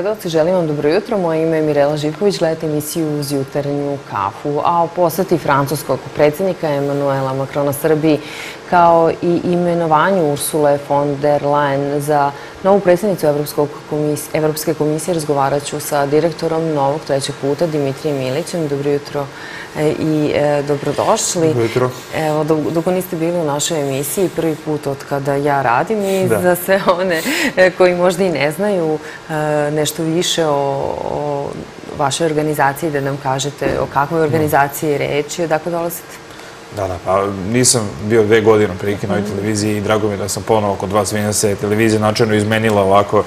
Gledalci, želim vam dobro jutro. Moje ime je Mirela Živković, gledate emisiju uz jutarnju kafu. A o poseti francuskog predsjednika Emanuela Macrona Srbiji kao i imenovanju Ursule von der Leyen za novu predsjednicu Evropske komisije razgovarat ću sa direktorom novog trećeg puta Dimitrijem Milićem. Dobro jutro i e, dobrodošli. Dobro. Evo, dugo niste bili u našoj emisiji, prvi put od kada ja radim i za sve one e, koji možda i ne znaju nešto više o vašoj organizaciji, da nam kažete o kakvoj organizaciji je reč i odakle dolazite. Da, da, pa nisam bio dve godine prilike na ovoj televiziji i drago mi da sam ponovo kod vas vidim da se televizija značajno izmenila ovako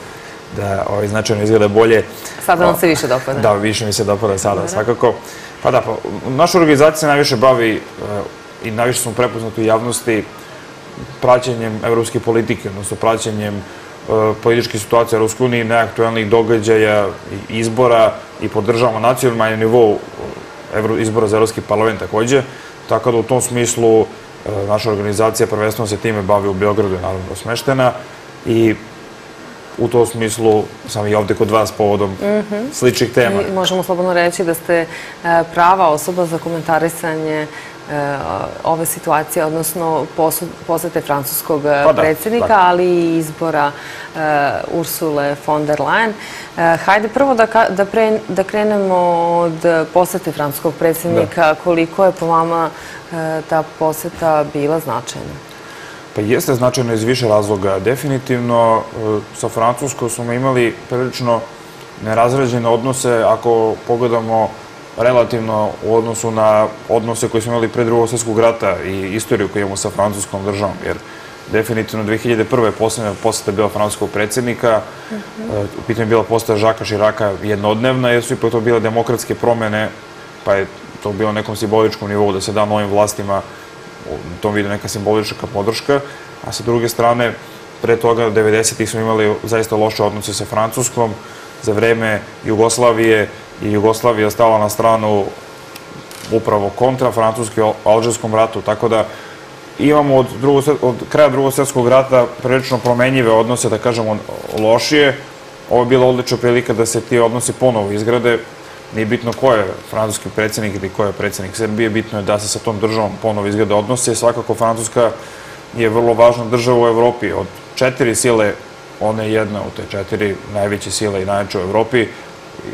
da ovaj, značajno izgleda bolje. Sada vam se više dopada? Da, više mi se dopada sada, svakako. Pa da, pa, naša organizacija najviše bavi i najviše smo prepoznati u javnosti praćenjem evropske politike, odnosno praćenjem političke situacije u uniji, neaktualnih događaja, izbora i podržavamo nacionalnom nivou izbora za Evropski parlament takođe. Tako da u tom smislu naša organizacija prvenstveno se time bavi u Beogradu, je naravno smeštena i u tom smislu sam i ovde kod vas povodom mhm. sličnih tema. Možemo slobodno reći da ste e, prava osoba za komentarisanje e, ove situacije, odnosno posete francuskog pa predsjednika, ali i izbora Ursule von der Leyen. Hajde prvo da krenemo od posete francuskog predsjednika. Koliko je po vama ta poseta bila značajna? Pa jeste značajno iz više razloga. Definitivno sa Francuskom smo imali prilično nerazređene odnose ako pogledamo relativno u odnosu na odnose koje smo imali pre drugog svjetskog rata i istoriju koju imamo sa francuskom državom, jer definitivno 2001. poslednja poseta bila francuskog predsjednika, u pitanju je bila poseta Žaka Širaka jednodnevna, jer su ipak to bile demokratske promene, pa je to bilo nekom simboličkom nivou da se da novim vlastima u tom vidu neka simbolička podrška, a sa druge strane, pre toga, 90-ih smo imali zaista loše odnose sa Francuskom, za vreme Jugoslavije i Jugoslavija stala na stranu upravo kontra Francuske u Alžarskom ratu, tako da imamo od, od kraja drugog svjetskog rata prilično promenjive odnose, da kažemo lošije. Ovo je bila odlična prilika da se ti odnosi ponovo izgrade. Nije bitno ko je francuski predsjednik ili ko je predsjednik Srbije, bitno je da se sa tom državom ponovo izgrade odnose. Svakako Francuska je vrlo važna država u Evropi. Od četiri sile, ona je jedna od te četiri najveće sile i najveće u Evropi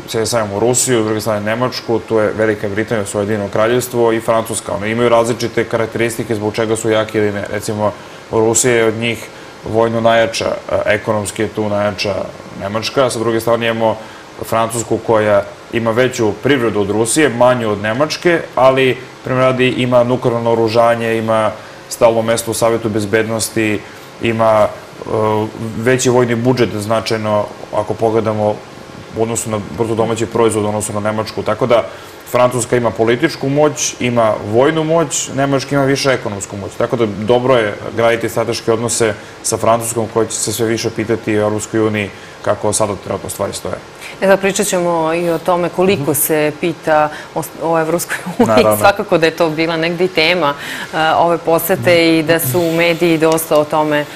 sve stavimo Rusiju, s druge strane Nemačku, tu je Velika Britanija, svoje jedino kraljevstvo i Francuska. One imaju različite karakteristike zbog čega su jaki ili ne. Recimo, Rusija je od njih vojno najjača, ekonomski je tu najjača Nemačka, sa druge strane imamo Francusku koja ima veću privredu od Rusije, manju od Nemačke, ali primjer ima nuklearno oružanje, ima stalno mesto u Savjetu bezbednosti, ima veći vojni budžet značajno, ako pogledamo u odnosu na brzo domaći proizvod, u odnosu na Nemačku. Tako da Francuska ima političku moć, ima vojnu moć, Nemačka ima više ekonomsku moć. Tako da dobro je graditi strateške odnose sa Francuskom koja će se sve više pitati u Europskoj uniji kako sada trenutno stvari stoje. E da, pričat ćemo i o tome koliko se pita o Evropskoj uniji. Svakako da je to bila negdje i tema e, ove posete i da su mediji dosta o tome e,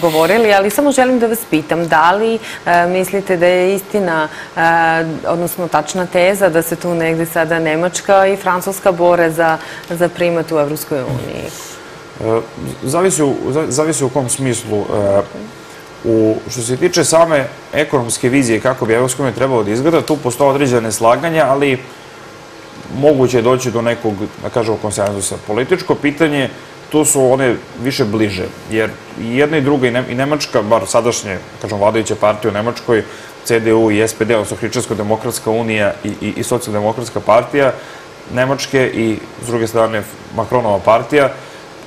govorili, ali samo želim da vas pitam, da li e, mislite da je istina, odnosno tačna teza da se tu negdje sada Nemačka i Francuska bore za primat u Evropskoj uniji? Zavisi u kom smislu. U, što se tiče same ekonomske vizije kako bi Evropska unija trebalo da izgleda, tu postoje određene slaganja, ali moguće je doći do nekog, da kažemo, konsenzusa. Političko pitanje, tu su one više bliže, jer i jedna i druga, i Nemačka, bar sadašnje, da kažemo, vladajuće partije u Nemačkoj, CDU i SPD, odnosno Hričansko-demokratska unija i, i, i socijaldemokratska partija, Nemačke i, s druge strane, Makronova partija,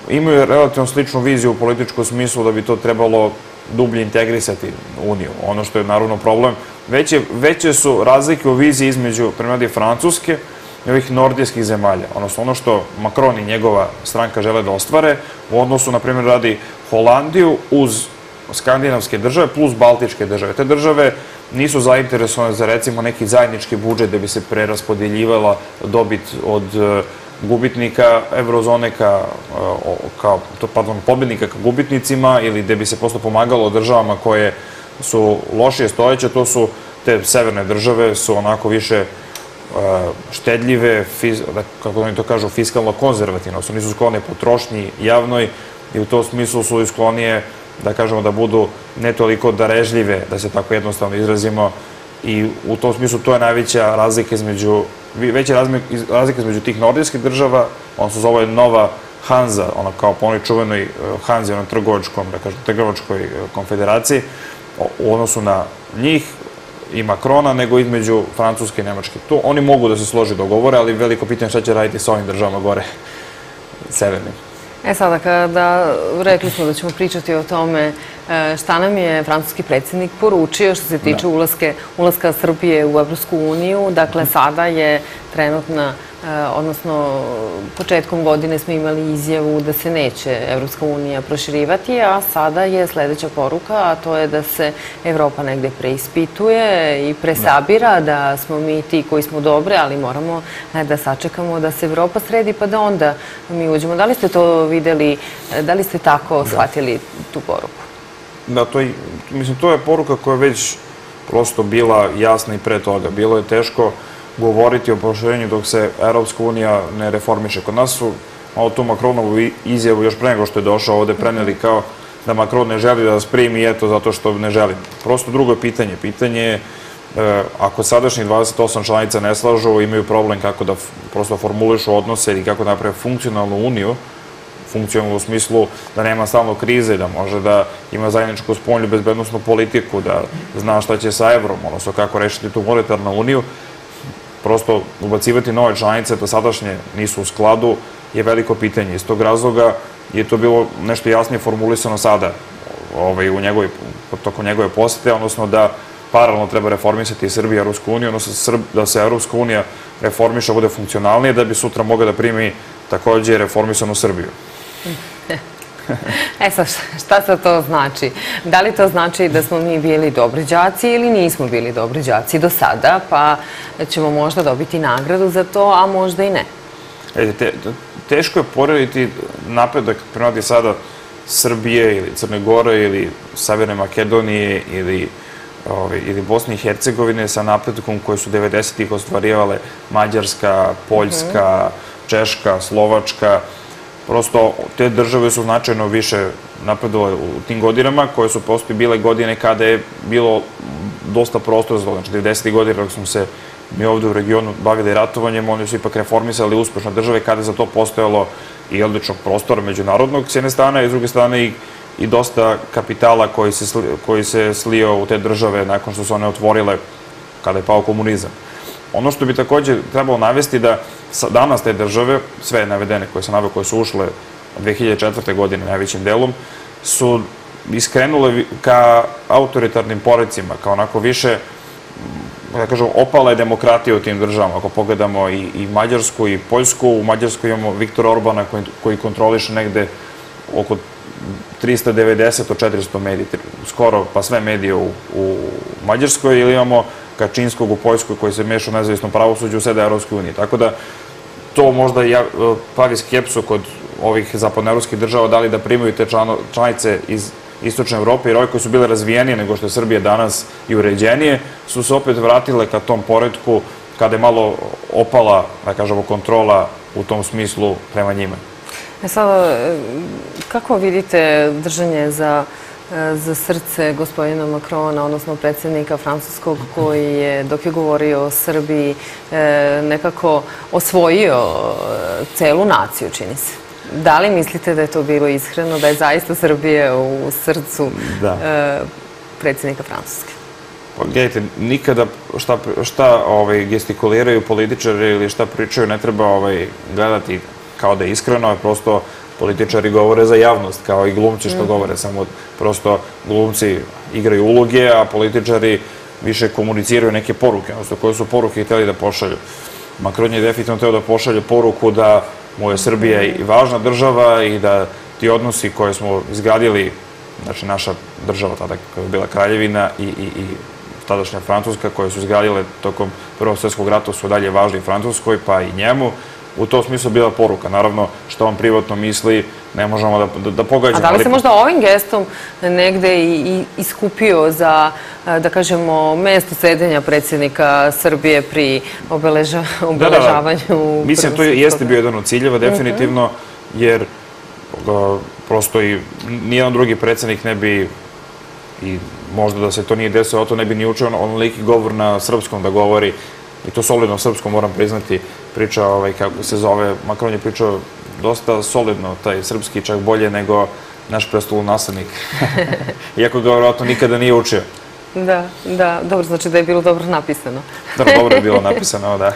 imaju relativno sličnu viziju u političkom smislu da bi to trebalo dublje integrisati Uniju. Ono što je naravno problem, veće, su razlike u viziji između primjeri Francuske i ovih nordijskih zemalja. Odnosno, ono što Macron i njegova stranka žele da ostvare, u odnosu, na primjer, radi Holandiju uz skandinavske države plus baltičke države. Te države nisu zainteresovane za, recimo, neki zajednički budžet da bi se preraspodeljivala dobit od gubitnika eurozone ka, kao, pardon, pobednika ka gubitnicima ili gde bi se prosto pomagalo državama koje su lošije stojeće, to su te severne države su onako više e, štedljive, da, kako oni to kažu, fiskalno konzervativno, su nisu sklone potrošnji javnoj i u tom smislu su sklonije, da kažemo, da budu ne toliko darežljive, da se tako jednostavno izrazimo, i u tom smislu to je najveća razlika između, veća razlika između tih nordijskih država, on se zove Nova Hanza, ona kao po onoj čuvenoj e, Hanzi, onom trgovačkom, da kažem, trgovačkoj e, konfederaciji, u odnosu na njih i Makrona, nego između Francuske i Nemačke. To oni mogu da se složi dogovore, ali veliko pitanje šta će raditi sa ovim državama gore, severnim. E sada, kada rekli smo da ćemo pričati o tome e, šta nam je francuski predsjednik poručio što se tiče da. ulaska Srbije u Evropsku uniju, dakle sada je trenutna odnosno početkom godine smo imali izjavu da se neće Evropska unija proširivati, a sada je sledeća poruka, a to je da se Evropa negde preispituje i presabira, da smo mi ti koji smo dobre, ali moramo da sačekamo da se Evropa sredi pa da onda mi uđemo. Da li ste to videli, da li ste tako da. shvatili tu poruku? Da, to je, mislim, to je poruka koja je već prosto bila jasna i pre toga. Bilo je teško govoriti o proširenju dok se Europska unija ne reformiše. Kod nas su malo tu Makronovu izjavu još pre nego što je došao ovde preneli kao da Makron ne želi da nas primi eto zato što ne želi. Prosto drugo je pitanje. Pitanje je e, ako sadašnjih 28 članica ne slažu, imaju problem kako da prosto formulišu odnose ili kako da naprave funkcionalnu uniju, funkcionalnu u smislu da nema stalno krize, da može da ima zajedničku spoljnu bezbednostnu politiku, da zna šta će sa evrom, odnosno kako rešiti tu monetarnu uniju, prosto ubacivati nove članice da sadašnje nisu u skladu je veliko pitanje. Iz tog razloga je to bilo nešto jasnije formulisano sada ovaj, u njegovoj, tokom njegove posete, odnosno da paralelno treba reformisati Srbiju i Europsku uniju, odnosno da se Europska unija reformiša, bude funkcionalnije, da bi sutra mogla da primi takođe reformisanu Srbiju. E sad, šta sad to znači? Da li to znači da smo mi bili dobri džaci ili nismo bili dobri džaci do sada, pa ćemo možda dobiti nagradu za to, a možda i ne? E, te, teško je porediti napredak primati sada Srbije ili Crne Gore ili Severne Makedonije ili ovaj, ili Bosne i Hercegovine sa napredkom koje su 90-ih ostvarijale Mađarska, Poljska, mhm. Češka, Slovačka, Prosto, te države su značajno više napredovale u tim godinama, koje su prosto bile godine kada je bilo dosta prostora za to. Znači, 90. godine, kako smo se mi ovde u regionu bavili ratovanjem, oni su ipak reformisali uspešne države kada je za to postojalo i odličnog prostora međunarodnog s jedne strane, i s druge strane i, i dosta kapitala koji se, koji se slio u te države nakon što su one otvorile kada je pao komunizam. Ono što bi takođe trebalo navesti da danas te države, sve navedene koje koje su ušle 2004. godine najvećim delom, su iskrenule ka autoritarnim porecima, kao onako više da kažem, opala je demokratija u tim državama. Ako pogledamo i, i Mađarsku i Poljsku, u Mađarskoj imamo Viktora Orbana koji, kontroliše negde oko 390 od 400 medija, skoro pa sve medije u, u Mađarskoj, ili imamo Kačinskog u Poljskoj koji se meša u nezavisno pravosuđu u sede Europske unije. Tako da to možda ja, e, pravi skepsu kod ovih zapadnoevropskih država, da li da primaju te članice iz Istočne Evrope, jer ove koje su bile razvijenije nego što je Srbija danas i uređenije, su se opet vratile ka tom poredku kada je malo opala, da kažemo, kontrola u tom smislu prema njima. E sada, e, kako vidite držanje za za srce gospodina Makrona, odnosno predsjednika Francuskog, koji je, dok je govorio o Srbiji, e, nekako osvojio e, celu naciju, čini se. Da li mislite da je to bilo iskreno, da je zaista Srbije u srcu da. E, predsjednika Francuske? Pa gledajte, nikada šta, šta ovaj, gestikuliraju političari ili šta pričaju ne treba ovaj, gledati kao da je iskreno, prosto političari govore za javnost, kao i glumci što mhm. govore, samo prosto glumci igraju uloge, a političari više komuniciraju neke poruke, odnosno koje su poruke hteli da pošalju. Makron je definitivno teo da pošalje poruku da mu je Srbija i važna država i da ti odnosi koje smo izgradili, znači naša država tada kada je bila Kraljevina i, i, i tadašnja Francuska, koje su izgradile tokom Prvog svjetskog rata su dalje važni Francuskoj, pa i njemu, u to smislu bila poruka. Naravno, što on privatno misli, ne možemo da, da, da pogađamo. A da li se možda ovim gestom negde i, i iskupio za, da kažemo, mesto sedenja predsjednika Srbije pri obeleža, obeležavanju? Da, da. Mislim, to jeste bio jedan od ciljeva, definitivno, jer prosto i nijedan drugi predsjednik ne bi i možda da se to nije desilo, to ne bi ni učio onoliki govor na srpskom da govori i to solidno srpskom moram priznati priča, ovaj, kako se zove, Makron je pričao dosta solidno, taj srpski, čak bolje nego naš prestolu naslednik. Iako ga vjerojatno nikada nije učio. Da, da, dobro, znači da je bilo dobro napisano. da, dobro je bilo napisano, da.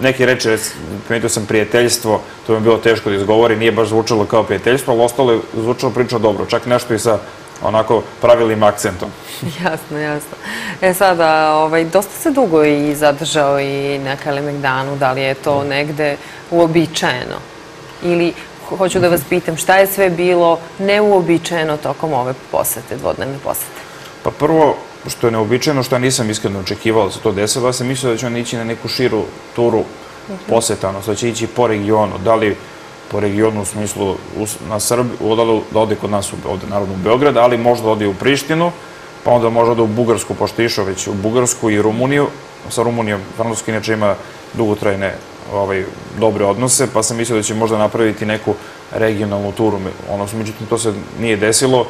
Neki reče, primetio sam prijateljstvo, to mi je bilo teško da izgovori, nije baš zvučalo kao prijateljstvo, ali ostalo je zvučalo priča dobro, čak nešto i sa onako pravilim akcentom. Jasno, jasno. E sada, ovaj, dosta se dugo i zadržao i na Kalemegdanu, da li je to negde uobičajeno? Ili, hoću da vas pitam, šta je sve bilo neuobičajeno tokom ove posete, dvodnevne posete? Pa prvo, što je neobičajeno, što ja nisam iskreno očekivao da se to desilo, ja sam mislio da će on ići na neku širu turu poseta, odnosno da će ići po regionu, da li po regionu u smislu na Srbiju, da ode kod nas ovde, naravno u Beograd, ali možda ode u Prištinu, pa onda možda da u Bugarsku, pošto išao već u Bugarsku i Rumuniju, sa Rumunijom, Francuska inače ima dugotrajne ovaj, dobre odnose, pa sam mislio da će možda napraviti neku regionalnu turu. Ono, međutim, to se nije desilo.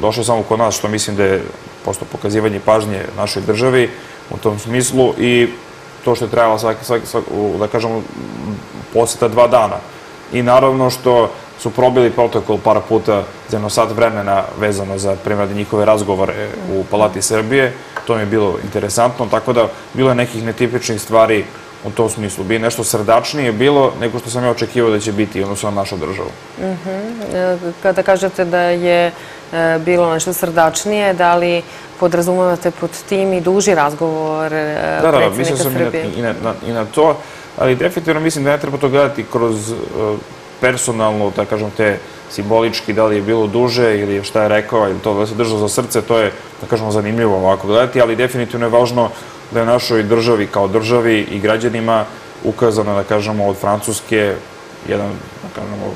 Došao samo kod nas, što mislim da je posto pokazivanje pažnje našoj državi u tom smislu i to što je trebalo svaki, svaki, svaki, da kažemo, poseta dva dana. I naravno što su probili protokol par puta za jedno sat vremena vezano za primjerde njihove razgovore u Palati Srbije. To mi je bilo interesantno, tako da bilo je nekih netipičnih stvari u tom smislu. Bi nešto srdačnije bilo nego što sam ja očekivao da će biti odnosno na našu državu. Mhm. E, kada kažete da je e, bilo nešto srdačnije, da li podrazumavate pod tim i duži razgovor e, predsjednika Srbije? Da, da, mislio sam i na to, ali definitivno mislim da ne treba to gledati kroz personalno, da kažem, te simbolički, da li je bilo duže ili šta je rekao, ili to da se držao za srce, to je, da kažemo, zanimljivo ovako gledati, ali definitivno je važno da je našoj državi kao državi i građanima ukazano, da kažemo, od Francuske jedan, da kažemo,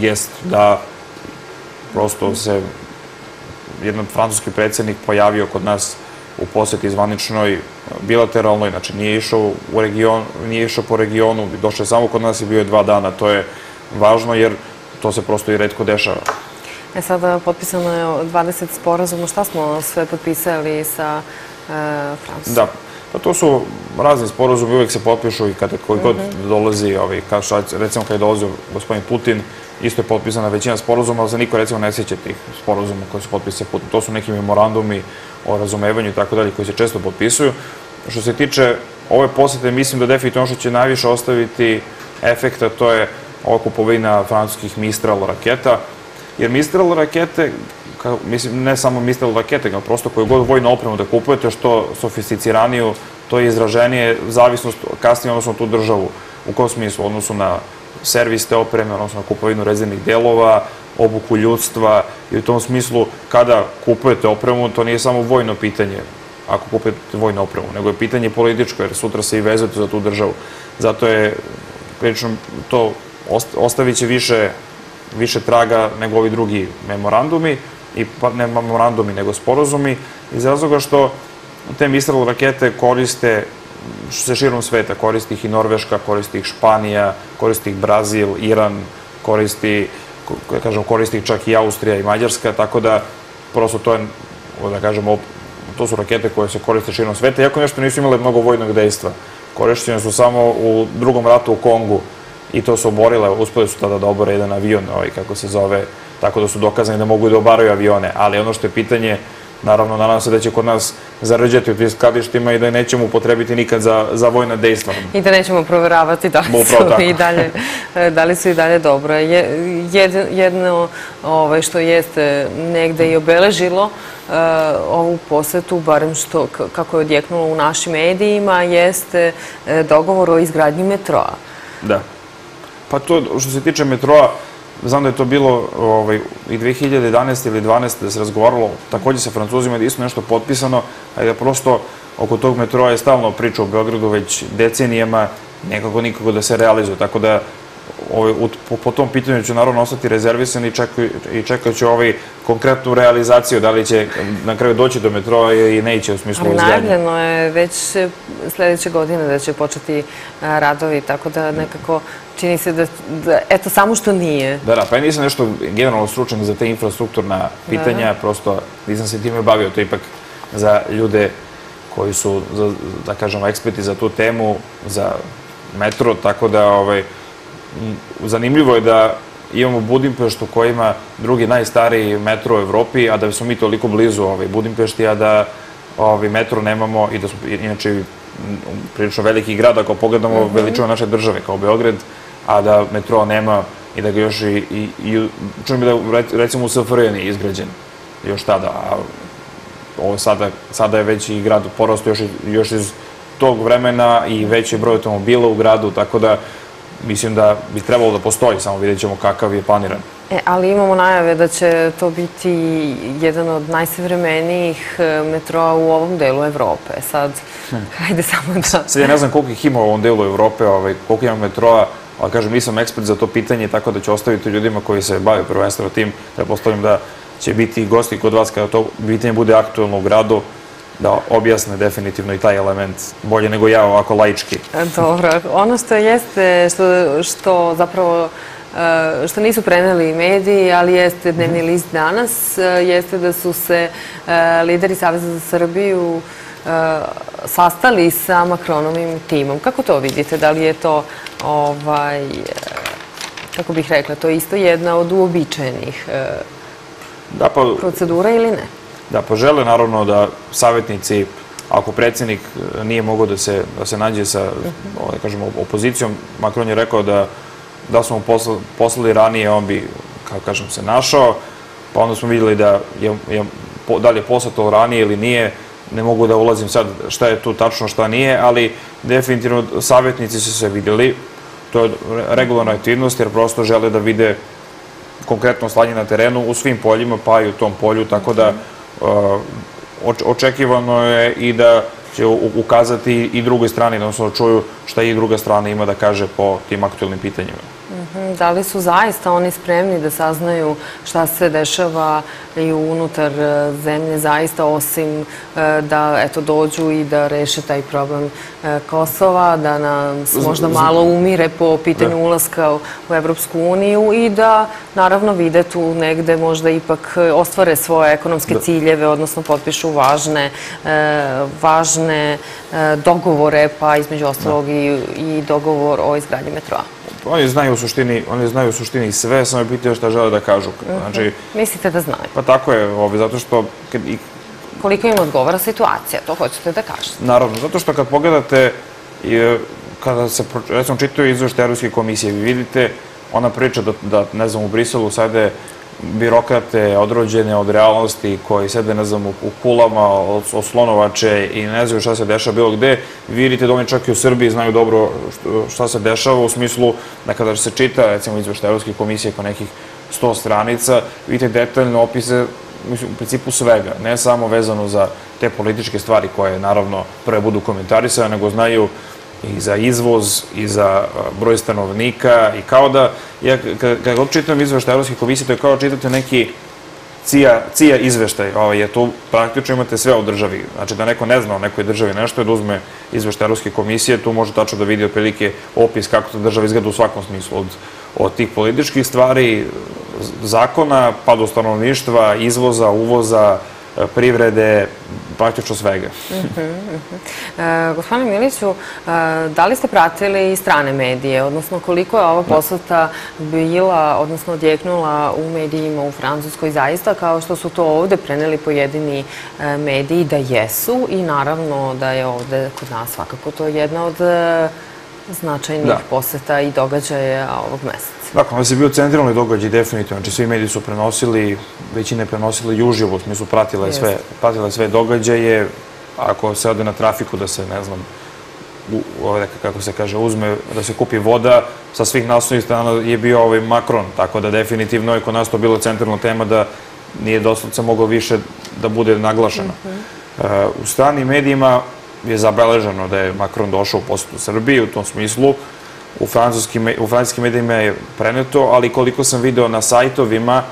gest da prosto se jedan francuski predsednik pojavio kod nas u poseti zvaničnoj, bilateralnoj, znači nije išao, u region, nije išao po regionu, došao je samo kod nas i bio je dva dana, to je važno jer to se prosto i redko dešava. E sada potpisano je 20 sporazuma, šta smo sve potpisali sa e, Francuskom? Da, Pa to su razni sporozumi, uvek se potpišu i kada koji god mhm. dolazi, ovaj, recimo kada je dolazio gospodin Putin, isto je potpisana većina sporozuma, ali za niko recimo ne sjeća tih sporozuma koji su Putin. To su neki memorandumi o razumevanju i tako dalje koji se često potpisuju. Što se tiče ove posete, mislim da definitivno što će najviše ostaviti efekta, to je ova kupovina francuskih Mistral raketa, jer Mistral rakete kao, mislim, ne samo Mistral rakete, nego prosto koju god vojnu opremu da kupujete, što sofisticiraniju, to je izraženije zavisnost kasnije odnosno tu državu. U kom smislu? Odnosno na servis te opreme, odnosno kupovinu rezervnih delova, obuku ljudstva i u tom smislu kada kupujete opremu, to nije samo vojno pitanje ako kupujete vojnu opremu, nego je pitanje političko, jer sutra se i vezujete za tu državu. Zato je, prilično, to ostavit će više, više traga nego ovi drugi memorandumi, i pa ne memorandumi, nego sporozumi, iz razloga što te Mistral rakete koriste se širom sveta, koristi ih i Norveška, koristi ih Španija, koristi ih Brazil, Iran, koristi, kažem, koristi ih čak i Austrija i Mađarska, tako da prosto to je, da kažemo, to su rakete koje se koriste širom sveta, iako nešto nisu imale mnogo vojnog dejstva. Korišćene su samo u drugom ratu u Kongu i to su oborile, uspeli su tada da obore jedan avion, ovaj, kako se zove, tako da su dokazani da mogu da obaraju avione, ali ono što je pitanje, naravno, nadam se da će kod nas zarađati u tim skladištima i da nećemo upotrebiti nikad za, za vojna dejstva. I da nećemo proveravati da li su, i dalje, da li su i dalje dobro. jedno ovaj, što jeste negde i obeležilo uh, ovu posetu, barem što, kako je odjeknulo u našim medijima, jeste uh, dogovor o izgradnji metroa. Da. Pa to, što se tiče metroa, Znam da je to bilo ovaj, i 2011. ili 2012. da se razgovaralo takođe sa Francuzima da isto nešto potpisano, a da prosto oko tog metroa je stalno priča u Beogradu već decenijama, nekako nikako da se realizuje, tako da ovaj, po, po tom pitanju ću naravno ostati rezervisan i, i čekat ću ovaj konkretnu realizaciju, da li će na kraju doći do metroa i neće u smislu izgledanja. Najavljeno je već sledeće godine da će početi radovi, tako da nekako čini se da, da eto, samo što nije. Da, da, pa ja nisam nešto generalno stručan za te infrastrukturna pitanja, da, da. prosto nisam se time bavio, to je ipak za ljude koji su, za, da kažemo, eksperti za tu temu, za metro, tako da ovaj, zanimljivo je da imamo Budimpeštu koja ima drugi najstariji metro u Evropi, a da smo mi toliko blizu ovaj, Budimpešti, a da ovaj, metro nemamo i da smo inače prilično veliki grad ako pogledamo mm -hmm. veličinu naše države kao Beograd, a da metro nema i da ga još i, i, i čujem da recimo u SFRJ nije izgrađen još tada, a ovo sada, sada je već i grad porastao još, još iz tog vremena i veći broj automobila u gradu, tako da mislim da bi trebalo da postoji, samo vidjet ćemo kakav je planiran. E, ali imamo najave da će to biti jedan od najsavremenijih e, metroa u ovom delu Evrope. Sad, hm. hajde samo da... Sad ja ne znam koliko ih ima u ovom delu Evrope, ovaj, koliko ima metroa, ali kažem, nisam ekspert za to pitanje, tako da ću ostaviti ljudima koji se bave prvenstveno tim, da postavljam da će biti gosti kod vas kada to pitanje bude aktualno u gradu, da objasne definitivno i taj element bolje nego ja ovako laički. E, dobro. Ono što jeste, što, što zapravo e, što nisu preneli mediji, ali jeste dnevni list danas, e, jeste da su se lideri Saveza za Srbiju sastali sa Makronovim timom. Kako to vidite? Da li je to, ovaj, kako bih rekla, to je isto jedna od uobičajenih da, pa, procedura ili ne? Da požele naravno da savjetnici, ako predsednik e, nije mogao da se, da se nađe sa, da kažemo, opozicijom, Makron je rekao da da smo poslali, poslali ranije, on bi, kako kažem, se našao, pa onda smo vidjeli da je, je da li je poslato ranije ili nije, ne mogu da ulazim sad šta je tu tačno, šta nije, ali definitivno savjetnici su se vidjeli, to je regularna aktivnost, jer prosto žele da vide konkretno slanje na terenu u svim poljima, pa i u tom polju, tako da Uh, očekivano je i da će ukazati i drugoj strani, odnosno da čuju šta i druga strana ima da kaže po tim aktualnim pitanjima. Da li su zaista oni spremni da saznaju šta se dešava i unutar e, zemlje zaista osim e, da eto dođu i da reše taj problem e, Kosova, da nas možda malo umire po pitanju da. ulaska u Evropsku uniju i da naravno vide tu negde možda ipak ostvare svoje ekonomske da. ciljeve, odnosno potpišu važne, važne dogovore, pa između ostalog da. i, i dogovor o izgradnji metroa. Oni znaju u suštini, oni znaju u suštini sve, samo je pitanje šta žele da kažu. Mhm. Znači, Mislite da znaju? Pa tako je, ovaj, zato što... Kad, i, Koliko im odgovara situacija, to hoćete da kažete? Naravno, zato što kad pogledate, kada se, recimo, čitaju izvešte Evropske komisije, vi vidite, ona priča da, da ne znam, u Briselu sede birokrate odrođene od realnosti koji sede, ne znam, u kulama, oslonovače i ne znaju šta se dešava bilo gde. Vidite da oni čak i u Srbiji znaju dobro šta se dešava u smislu da kada se čita, recimo, izvešta Evropske komisije ko nekih 100 stranica, vidite detaljne opise mislim, u principu svega, ne samo vezano za te političke stvari koje, naravno, prve budu komentarisane, nego znaju i za izvoz, i za broj stanovnika, i kao da, ja kada god čitam izveštaj Evropske komisije, to je kao da čitate neki cija, izveštaj, ovaj, je tu praktično imate sve u državi. Znači da neko ne zna o nekoj državi nešto, da uzme izveštaj Evropske komisije, tu može tačno da vidi otprilike opis kako ta država izgleda u svakom smislu, od, od tih političkih stvari, zakona, pa do stanovništva, izvoza, uvoza, privrede, praktično svega. Uh -huh, uh -huh. E, gospodine Miliću, e, da li ste pratili i strane medije, odnosno koliko je ova da. poseta bila, odnosno odjeknula u medijima u Francuskoj zaista, kao što su to ovde preneli pojedini e, mediji da jesu i naravno da je ovde kod nas svakako to jedna od značajnih da. poseta i događaja ovog meseca. Dakle, ovo je bio centralni događaj, definitivno. Znači, svi mediji su prenosili, većine prenosili i uživo, u smislu pratile sve, sve događaje. Ako se ode na trafiku da se, ne znam, u, ovaj, kako se kaže, uzme, da se kupi voda, sa svih naslovnih strana je bio ovaj Macron, tako da definitivno je kod nas to bilo centralna tema da nije doslovce moglo više da bude naglašeno. Uh -huh. uh, u stranim medijima je zabeleženo da je Macron došao u posetu Srbiji u tom smislu. U francuskim, u francuskim medijima je preneto, ali koliko sam video na sajtovima,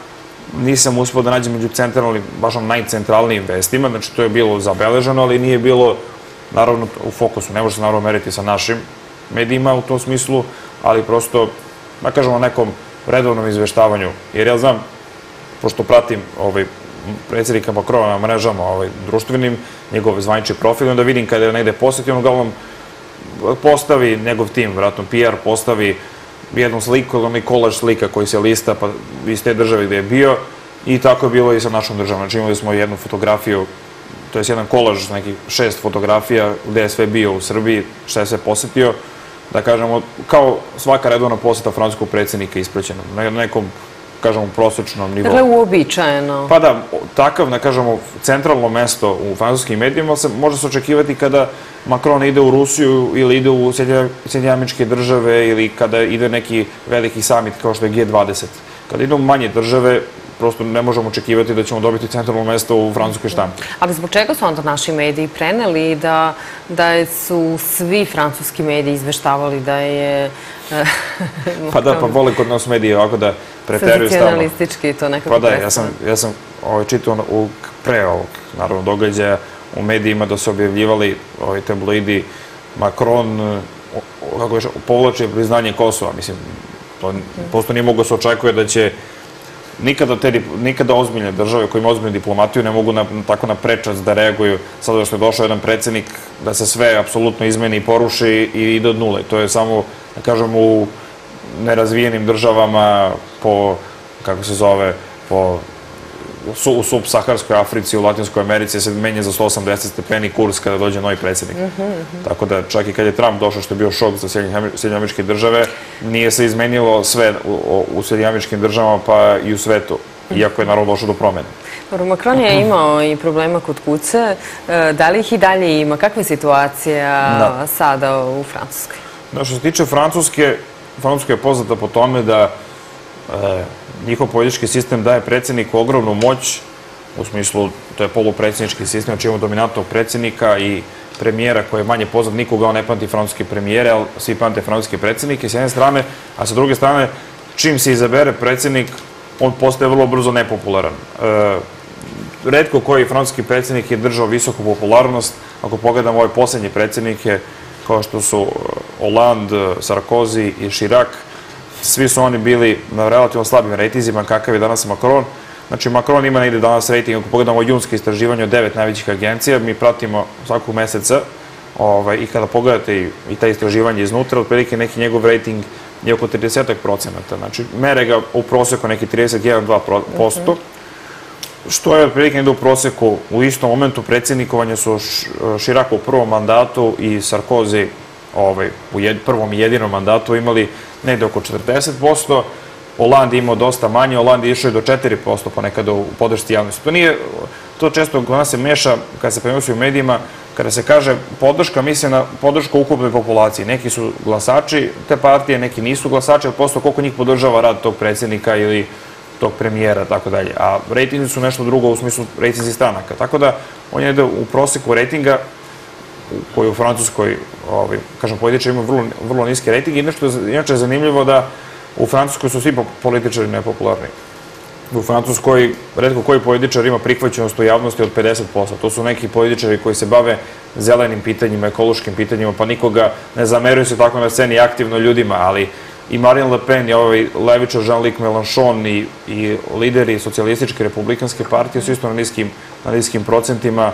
nisam uspio da nađem među centralnim, baš najcentralnijim vestima, znači to je bilo zabeleženo, ali nije bilo, naravno, u fokusu. Ne može se naravno meriti sa našim medijima u tom smislu, ali prosto, da kažemo, nekom redovnom izveštavanju. Jer ja znam, pošto pratim ovaj, predsjednika Makrova na mrežama ovaj, društvenim, njegove zvanične profile, onda vidim kada je negde posetio, on uglavnom postavi njegov tim, vratno PR, postavi jednu sliku onaj kolaž slika koji se lista pa iz te države gde je bio i tako je bilo i sa našom državom. Znači imali smo jednu fotografiju, to je jedan kolaž, nekih šest fotografija gde je sve bio u Srbiji, šta je sve posetio, da kažemo, kao svaka redovna poseta francuskog predsednika isprećena, na nekom kažemo, prosečnom nivou. Dakle, uobičajeno. Pa da, takav, da kažemo, centralno mesto u francuskim medijima se može se očekivati kada Macron ide u Rusiju ili ide u Sjedinje američke države ili kada ide neki veliki samit kao što je G20. Kada ide u manje države, prosto ne možemo očekivati da ćemo dobiti centralno mesto u francuskoj štampi. Ali zbog čega su onda naši mediji preneli da, da su svi francuski mediji izveštavali da je... Eh, pa da, pa vole kod nas medije ovako da preteruju stalno. Senzacionalistički to nekako Pa da, ja sam, ja sam ovaj, čitao u, pre ovog, naravno, događaja u medijima da su objavljivali ovaj, tabloidi Macron kako je povlače priznanje Kosova. Mislim, to posto nije mogo da se očekuje da će nikada, te, nikada ozbiljne države koje imaju ozbiljnu diplomatiju ne mogu na, tako na prečac da reaguju sada što je došao jedan predsednik da se sve apsolutno izmeni i poruši i ide od nule. To je samo, da kažem, u nerazvijenim državama po, kako se zove, po u subsaharskoj Africi, u Latinskoj Americi se menja za 180 stepeni kurs kada dođe novi predsednik. Mhm, mhm. Tako da čak i kad je Trump došao, što je bio šok za Sjedinje američke države, nije se izmenilo sve u, u Sjedinje američkim državama pa i u svetu, iako je naravno došlo do promene. Dobro, Macron je imao i problema kod kuće. E, da li ih i dalje ima? Kakva je situacija da. sada u Francuskoj? Da, što se tiče Francuske, Francuska je poznata po tome da e, njihov politički sistem daje predsedniku ogromnu moć, u smislu, to je polupredsjednički sistem, znači imamo dominantnog predsednika i premijera koji je manje poznat, nikoga on ne pamti francuske premijere, ali svi pamte francuske predsednike s jedne strane, a sa druge strane, čim se izabere predsednik, on postaje vrlo brzo nepopularan. E, redko koji francuski predsednik je držao visoku popularnost, ako pogledamo ove poslednje predsednike, kao što su Hollande, Sarkozy i Chirac, svi su oni bili na relativno slabim rejtizima, kakav je danas Macron. Znači, Macron ima negde danas rejting, ako pogledamo junske istraživanje od devet najvećih agencija, mi pratimo svakog meseca ovaj, i kada pogledate i, i ta istraživanje iznutra, otprilike neki njegov rejting je oko 30 procenata. Znači, mere ga u proseku neki 31-2%, što je otprilike negde u proseku u istom momentu predsjednikovanja su Širako u prvom mandatu i Sarkozy ovaj, u prvom i jedinom mandatu imali negde oko 40%, Oland imao dosta manje, Oland je išao i do 4% ponekada u podršci javnosti. To nije, to često kod nas se meša, kada se prenosi u medijima, kada se kaže podrška, misle na podršku ukupnoj populaciji. Neki su glasači te partije, neki nisu glasači, ali posto koliko njih podržava rad tog predsjednika ili tog premijera, tako dalje. A rejtingi su nešto drugo u smislu rejtinzi stranaka. Tako da, on je u proseku rejtinga koji u Francuskoj, ovaj, kažem, političari imaju vrlo, vrlo niske rejtinge i nešto inače je zanimljivo da u Francuskoj su svi političari nepopularni. U Francuskoj redko koji političar ima prihvaćenost u javnosti od 50%. To su neki političari koji se bave zelenim pitanjima, ekološkim pitanjima, pa nikoga ne zameruju se tako na sceni aktivno ljudima, ali i Marine Le Pen i ovaj levičar Jean-Luc Mélenchon i, i lideri socijalističke republikanske partije su isto na niskim, na niskim procentima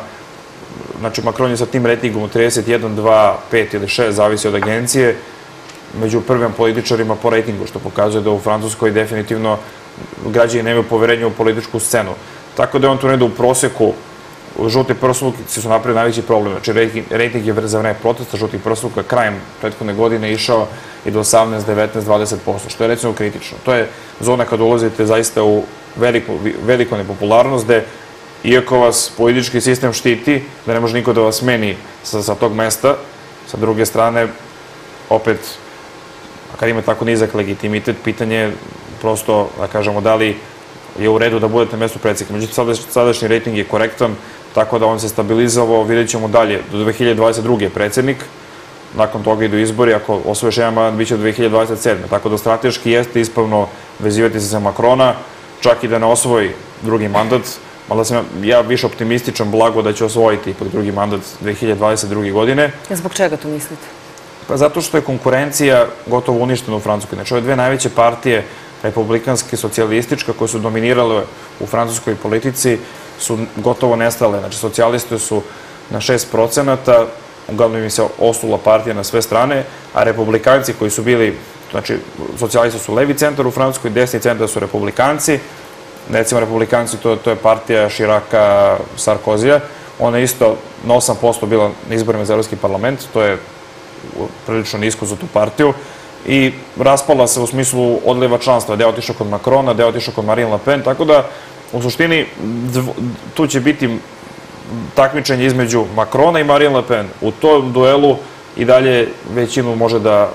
znači Macron je sa tim rejtingom 31, 2, 5 ili 6, zavisi od agencije, među prvim političarima po rejtingu, što pokazuje da u Francuskoj definitivno građani nemaju poverenja u političku scenu. Tako da je on tu nedo u proseku žuti prslukici su napravili najveći problem. Znači, rejting je za vreme protesta žutih prsluka krajem prethodne godine išao i do 18, 19, 20%, što je recimo kritično. To je zona kad ulazite zaista u veliku, veliku nepopularnost, gde iako vas politički sistem štiti, da ne može niko da vas meni sa, sa tog mesta, sa druge strane, opet, kad ima tako nizak legitimitet, pitanje je prosto, da kažemo, da li je u redu da budete mesto predsjednika. Međutim, sadašnji rejting je korektan, tako da on se stabilizovao, vidjet ćemo dalje, do 2022. je predsednik, nakon toga idu izbori, ako osvoješ jedan mandat, bit će do 2027. Tako da strateški jeste ispravno vezivati se za Makrona, čak i da ne osvoji drugi mandat, mada sam ja više optimističan blago da će osvojiti ipak drugi mandat 2022. godine. Zbog čega to mislite? Pa zato što je konkurencija gotovo uništena u Francuskoj. Znači, ove dve najveće partije, republikanske i socijalistička, koje su dominirale u francuskoj politici, su gotovo nestale. Znači, socijaliste su na 6 procenata, uglavnom im se osula partija na sve strane, a republikanci koji su bili, znači, socijalisti su levi centar u Francuskoj, desni centar su republikanci, recimo republikanci, to, to je partija Širaka Sarkozija, ona je isto na 8% bila na izborima za Evropski parlament, to je prilično nisko za tu partiju, i raspala se u smislu odliva članstva. Deo otišao kod Makrona, deo otišao kod Marine Le Pen, tako da u suštini tu će biti takmičenje između Makrona i Marine Le Pen. U tom duelu i dalje većinu može da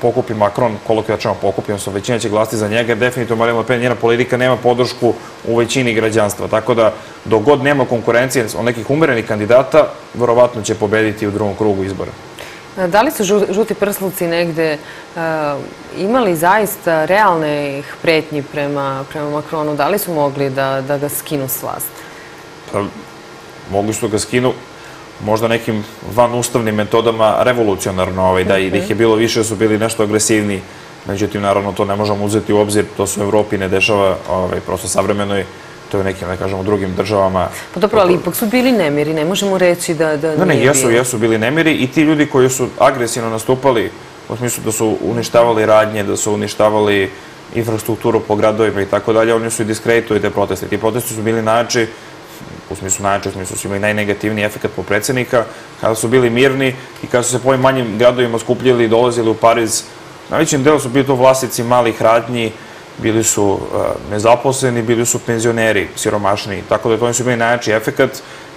pokupi Macron, koliko ja ćemo pokupi, odnosno većina će glasti za njega, definitivno Marine Le Pen, njena politika nema podršku u većini građanstva. Tako da, dok god nema konkurencije od nekih umerenih kandidata, verovatno će pobediti u drugom krugu izbora. Da li su žuti prsluci negde e, imali zaista realnih pretnji prema, prema Makronu? Da li su mogli da, da ga skinu s vlasti? Pa, mogli su da ga skinu možda nekim vanustavnim metodama revolucionarno, ovaj, da, i da ih je bilo više, su bili nešto agresivniji. Međutim, naravno, to ne možemo uzeti u obzir, to se u Evropi ne dešava, ovaj, prosto savremenoj to je u nekim, da kažemo, drugim državama. Pa dobro, ali ipak su bili nemiri, ne možemo reći da, da ne, ne, jesu, jesu bili nemiri i ti ljudi koji su agresivno nastupali, u smislu da su uništavali radnje, da su uništavali infrastrukturu po gradovima i tako dalje, oni su i diskreditovali te proteste. Ti protesti su bili najjači, u smislu najjači, u smislu su imali najnegativniji efekt po predsednika, kada su bili mirni i kada su se po ovim manjim gradovima skupljili i dolazili u Pariz. Najvećim delu su bili to vlasnici malih radnji, bili su e, nezaposleni, bili su penzioneri, siromašni, tako da to su imali najjači efekat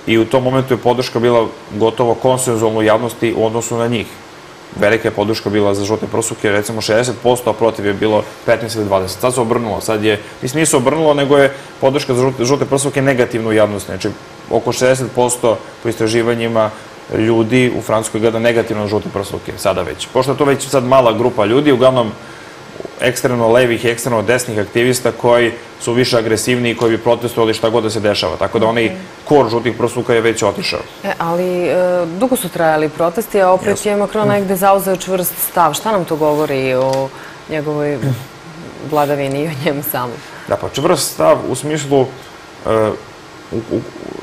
i u tom momentu je podrška bila gotovo konsenzualno u javnosti u odnosu na njih. Velika je podrška bila za žute prosuke, recimo 60%, a protiv je bilo 15 ili 20. Sad se obrnulo, sad je, mislim, nisu obrnulo, nego je podrška za žute, žute prosuke negativna u javnosti. Znači, oko 60% po istraživanjima ljudi u Francuskoj gleda negativno žute prsuke, sada već. Pošto je to već sad mala grupa ljudi, uglavnom ekstremno levih i ekstremno desnih aktivista koji su više agresivni i koji bi protestovali šta god da se dešava. Tako da onaj kor žutih prsuka je već otišao. E, ali e, dugo su trajali protesti, a opet je Macron negde zauzeo čvrst stav. Šta nam to govori o njegovoj vladavini i o njemu samom? Da, pa čvrst stav u smislu e, u,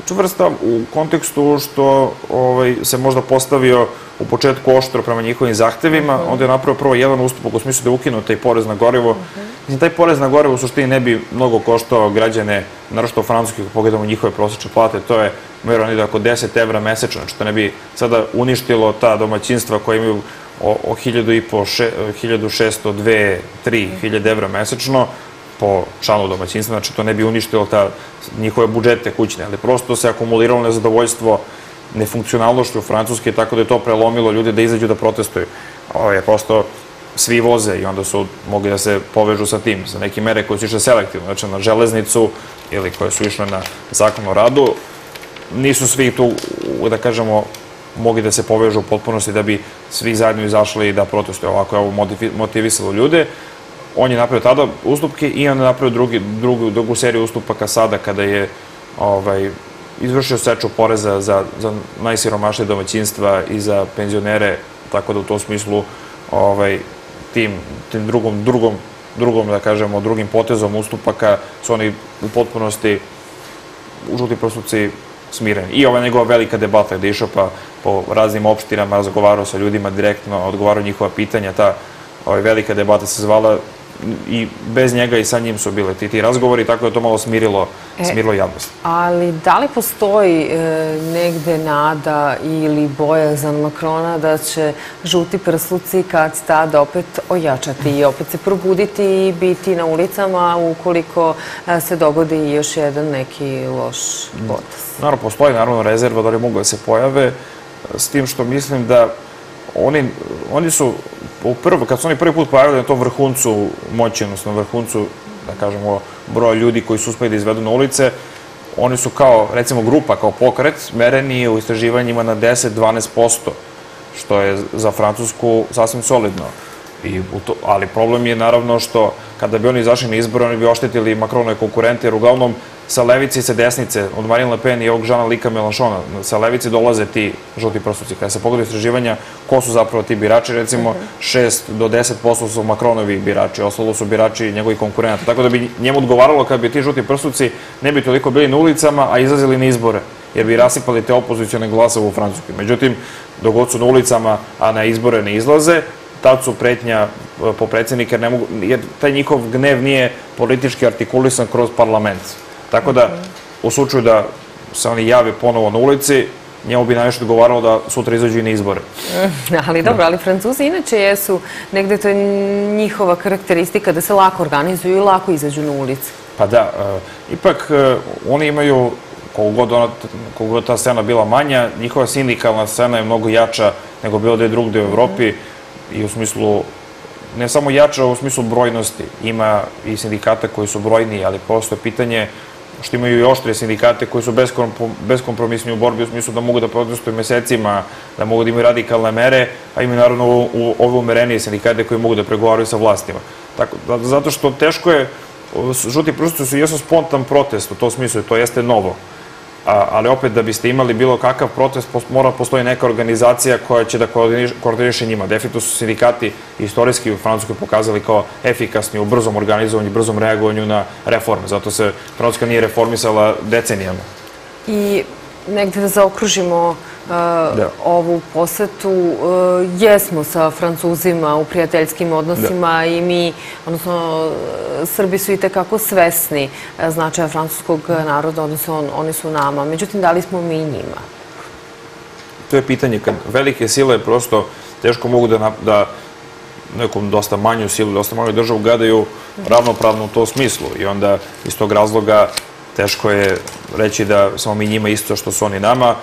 čvrst stav u kontekstu što ovaj, se možda postavio u početku oštro prema njihovim zahtevima, mhm. onda je napravio prvo jedan ustupak u smislu da je ukinuo taj porez na gorivo. Mhm. Mislim, taj porez na gorivo u suštini ne bi mnogo koštao građane, naravno u Francuskoj, pogledamo njihove prosječne plate, to je, mero oni da oko 10 evra mesečno, znači to ne bi sada uništilo ta domaćinstva koja imaju o, o 1000 i po, 1600, 2, 3 hiljade evra mesečno, po članu domaćinstva, znači to ne bi uništilo ta, njihove budžete kućne, ali prosto se akumuliralo nezadovoljstvo nefunkcionalnošću Francuske, tako da je to prelomilo ljude da izađu da protestuju. Ovo je prosto svi voze i onda su mogli da se povežu sa tim, za neke mere koje su išle selektivno, znači na železnicu ili koje su išle na zakon o radu, nisu svi tu, da kažemo, mogli da se povežu u potpunosti da bi svi zajedno izašli da protestuju. Ovako je ovo motivisalo ljude. On je napravio tada ustupke i on je napravio drugi, drugu, drugu seriju ustupaka sada kada je ovaj, izvršio seču poreza za, za najsiromašnije domaćinstva i za penzionere, tako da u tom smislu ovaj, tim, tim drugom, drugom, drugom, da kažemo, drugim potezom ustupaka su oni u potpunosti u žuti prostuci smireni. I ova njegova velika debata gde išao pa po raznim opštinama, razgovarao sa ljudima direktno, odgovarao njihova pitanja, ta ovaj, velika debata se zvala i bez njega i sa njim su bile ti, ti razgovori, tako da to malo smirilo, e, smirilo javnost. Ali da li postoji e, negde nada ili bojazan Makrona da će žuti prsluci kad tad opet ojačati i opet se probuditi i biti na ulicama ukoliko e, se dogodi još jedan neki loš potas? Naravno, postoji naravno rezerva da li mogu da se pojave, s tim što mislim da oni, oni su u prvo, kad su oni prvi put pojavili na tom vrhuncu moći, odnosno vrhuncu, da kažemo, broja ljudi koji su uspeli da izvedu na ulice, oni su kao, recimo, grupa, kao pokret, mereni u istraživanjima na 10-12%, što je za Francusku sasvim solidno. I to, ali problem je naravno što kada bi oni izašli na izbore, oni bi oštetili Macronove konkurente, jer uglavnom sa levice i sa desnice, od Marine Le Pen i ovog Žana Lika Melanchona, sa levice dolaze ti žuti prstuci. Kada se pogledaju istraživanja, ko su zapravo ti birači, recimo 6 do 10% su Macronovi birači, ostalo su birači njegovih konkurenta. Tako da bi njemu odgovaralo kad bi ti žuti prstuci ne bi toliko bili na ulicama, a izlazili na izbore, jer bi rasipali te opozicione glasove u Francuskoj. Međutim, dogod su na ulicama, a na izbore ne izlaze, tad su pretnja e, po predsjednika, jer, ne mogu, jer taj njihov gnev nije politički artikulisan kroz parlament. Tako da, u slučaju da se oni jave ponovo na ulici, njemu bi najviše odgovaralo da sutra izađu i na izbore. ali dobro, ali Francuzi inače jesu, negde to je njihova karakteristika da se lako organizuju i lako izađu na ulici. Pa da, e, ipak e, oni imaju, koliko god, ta scena bila manja, njihova sindikalna scena je mnogo jača nego bilo da je drugde u Evropi i u smislu ne samo jača u smislu brojnosti, ima i sindikata koji su brojniji, ali prosto je pitanje što imaju i oštre sindikate koji su beskompromisni u borbi u smislu da mogu da protestuju mesecima, da mogu da imaju radikalne mere, a imaju naravno ove umerenije sindikate koji mogu da pregovaraju sa vlastima. Tako, zato što teško je, žuti prsti su jesu spontan protest u tom smislu, to jeste novo ali opet da biste imali bilo kakav protest, mora postoji neka organizacija koja će da koordiniše njima. Definitivno su sindikati istorijski u Francuskoj pokazali kao efikasni u brzom organizovanju, brzom reagovanju na reforme. Zato se Francuska nije reformisala decenijama. I negde da zaokružimo da. ovu posetu. E, jesmo sa Francuzima u prijateljskim odnosima da. i mi, odnosno Srbi su i tekako svesni značaja francuskog naroda, odnosno oni su nama. Međutim, da li smo mi njima? To je pitanje. Kad velike sile prosto teško mogu da, da nekom dosta manju silu, dosta manju državu gledaju ravnopravno u tom smislu. I onda iz tog razloga teško je reći da smo mi njima isto što su oni nama.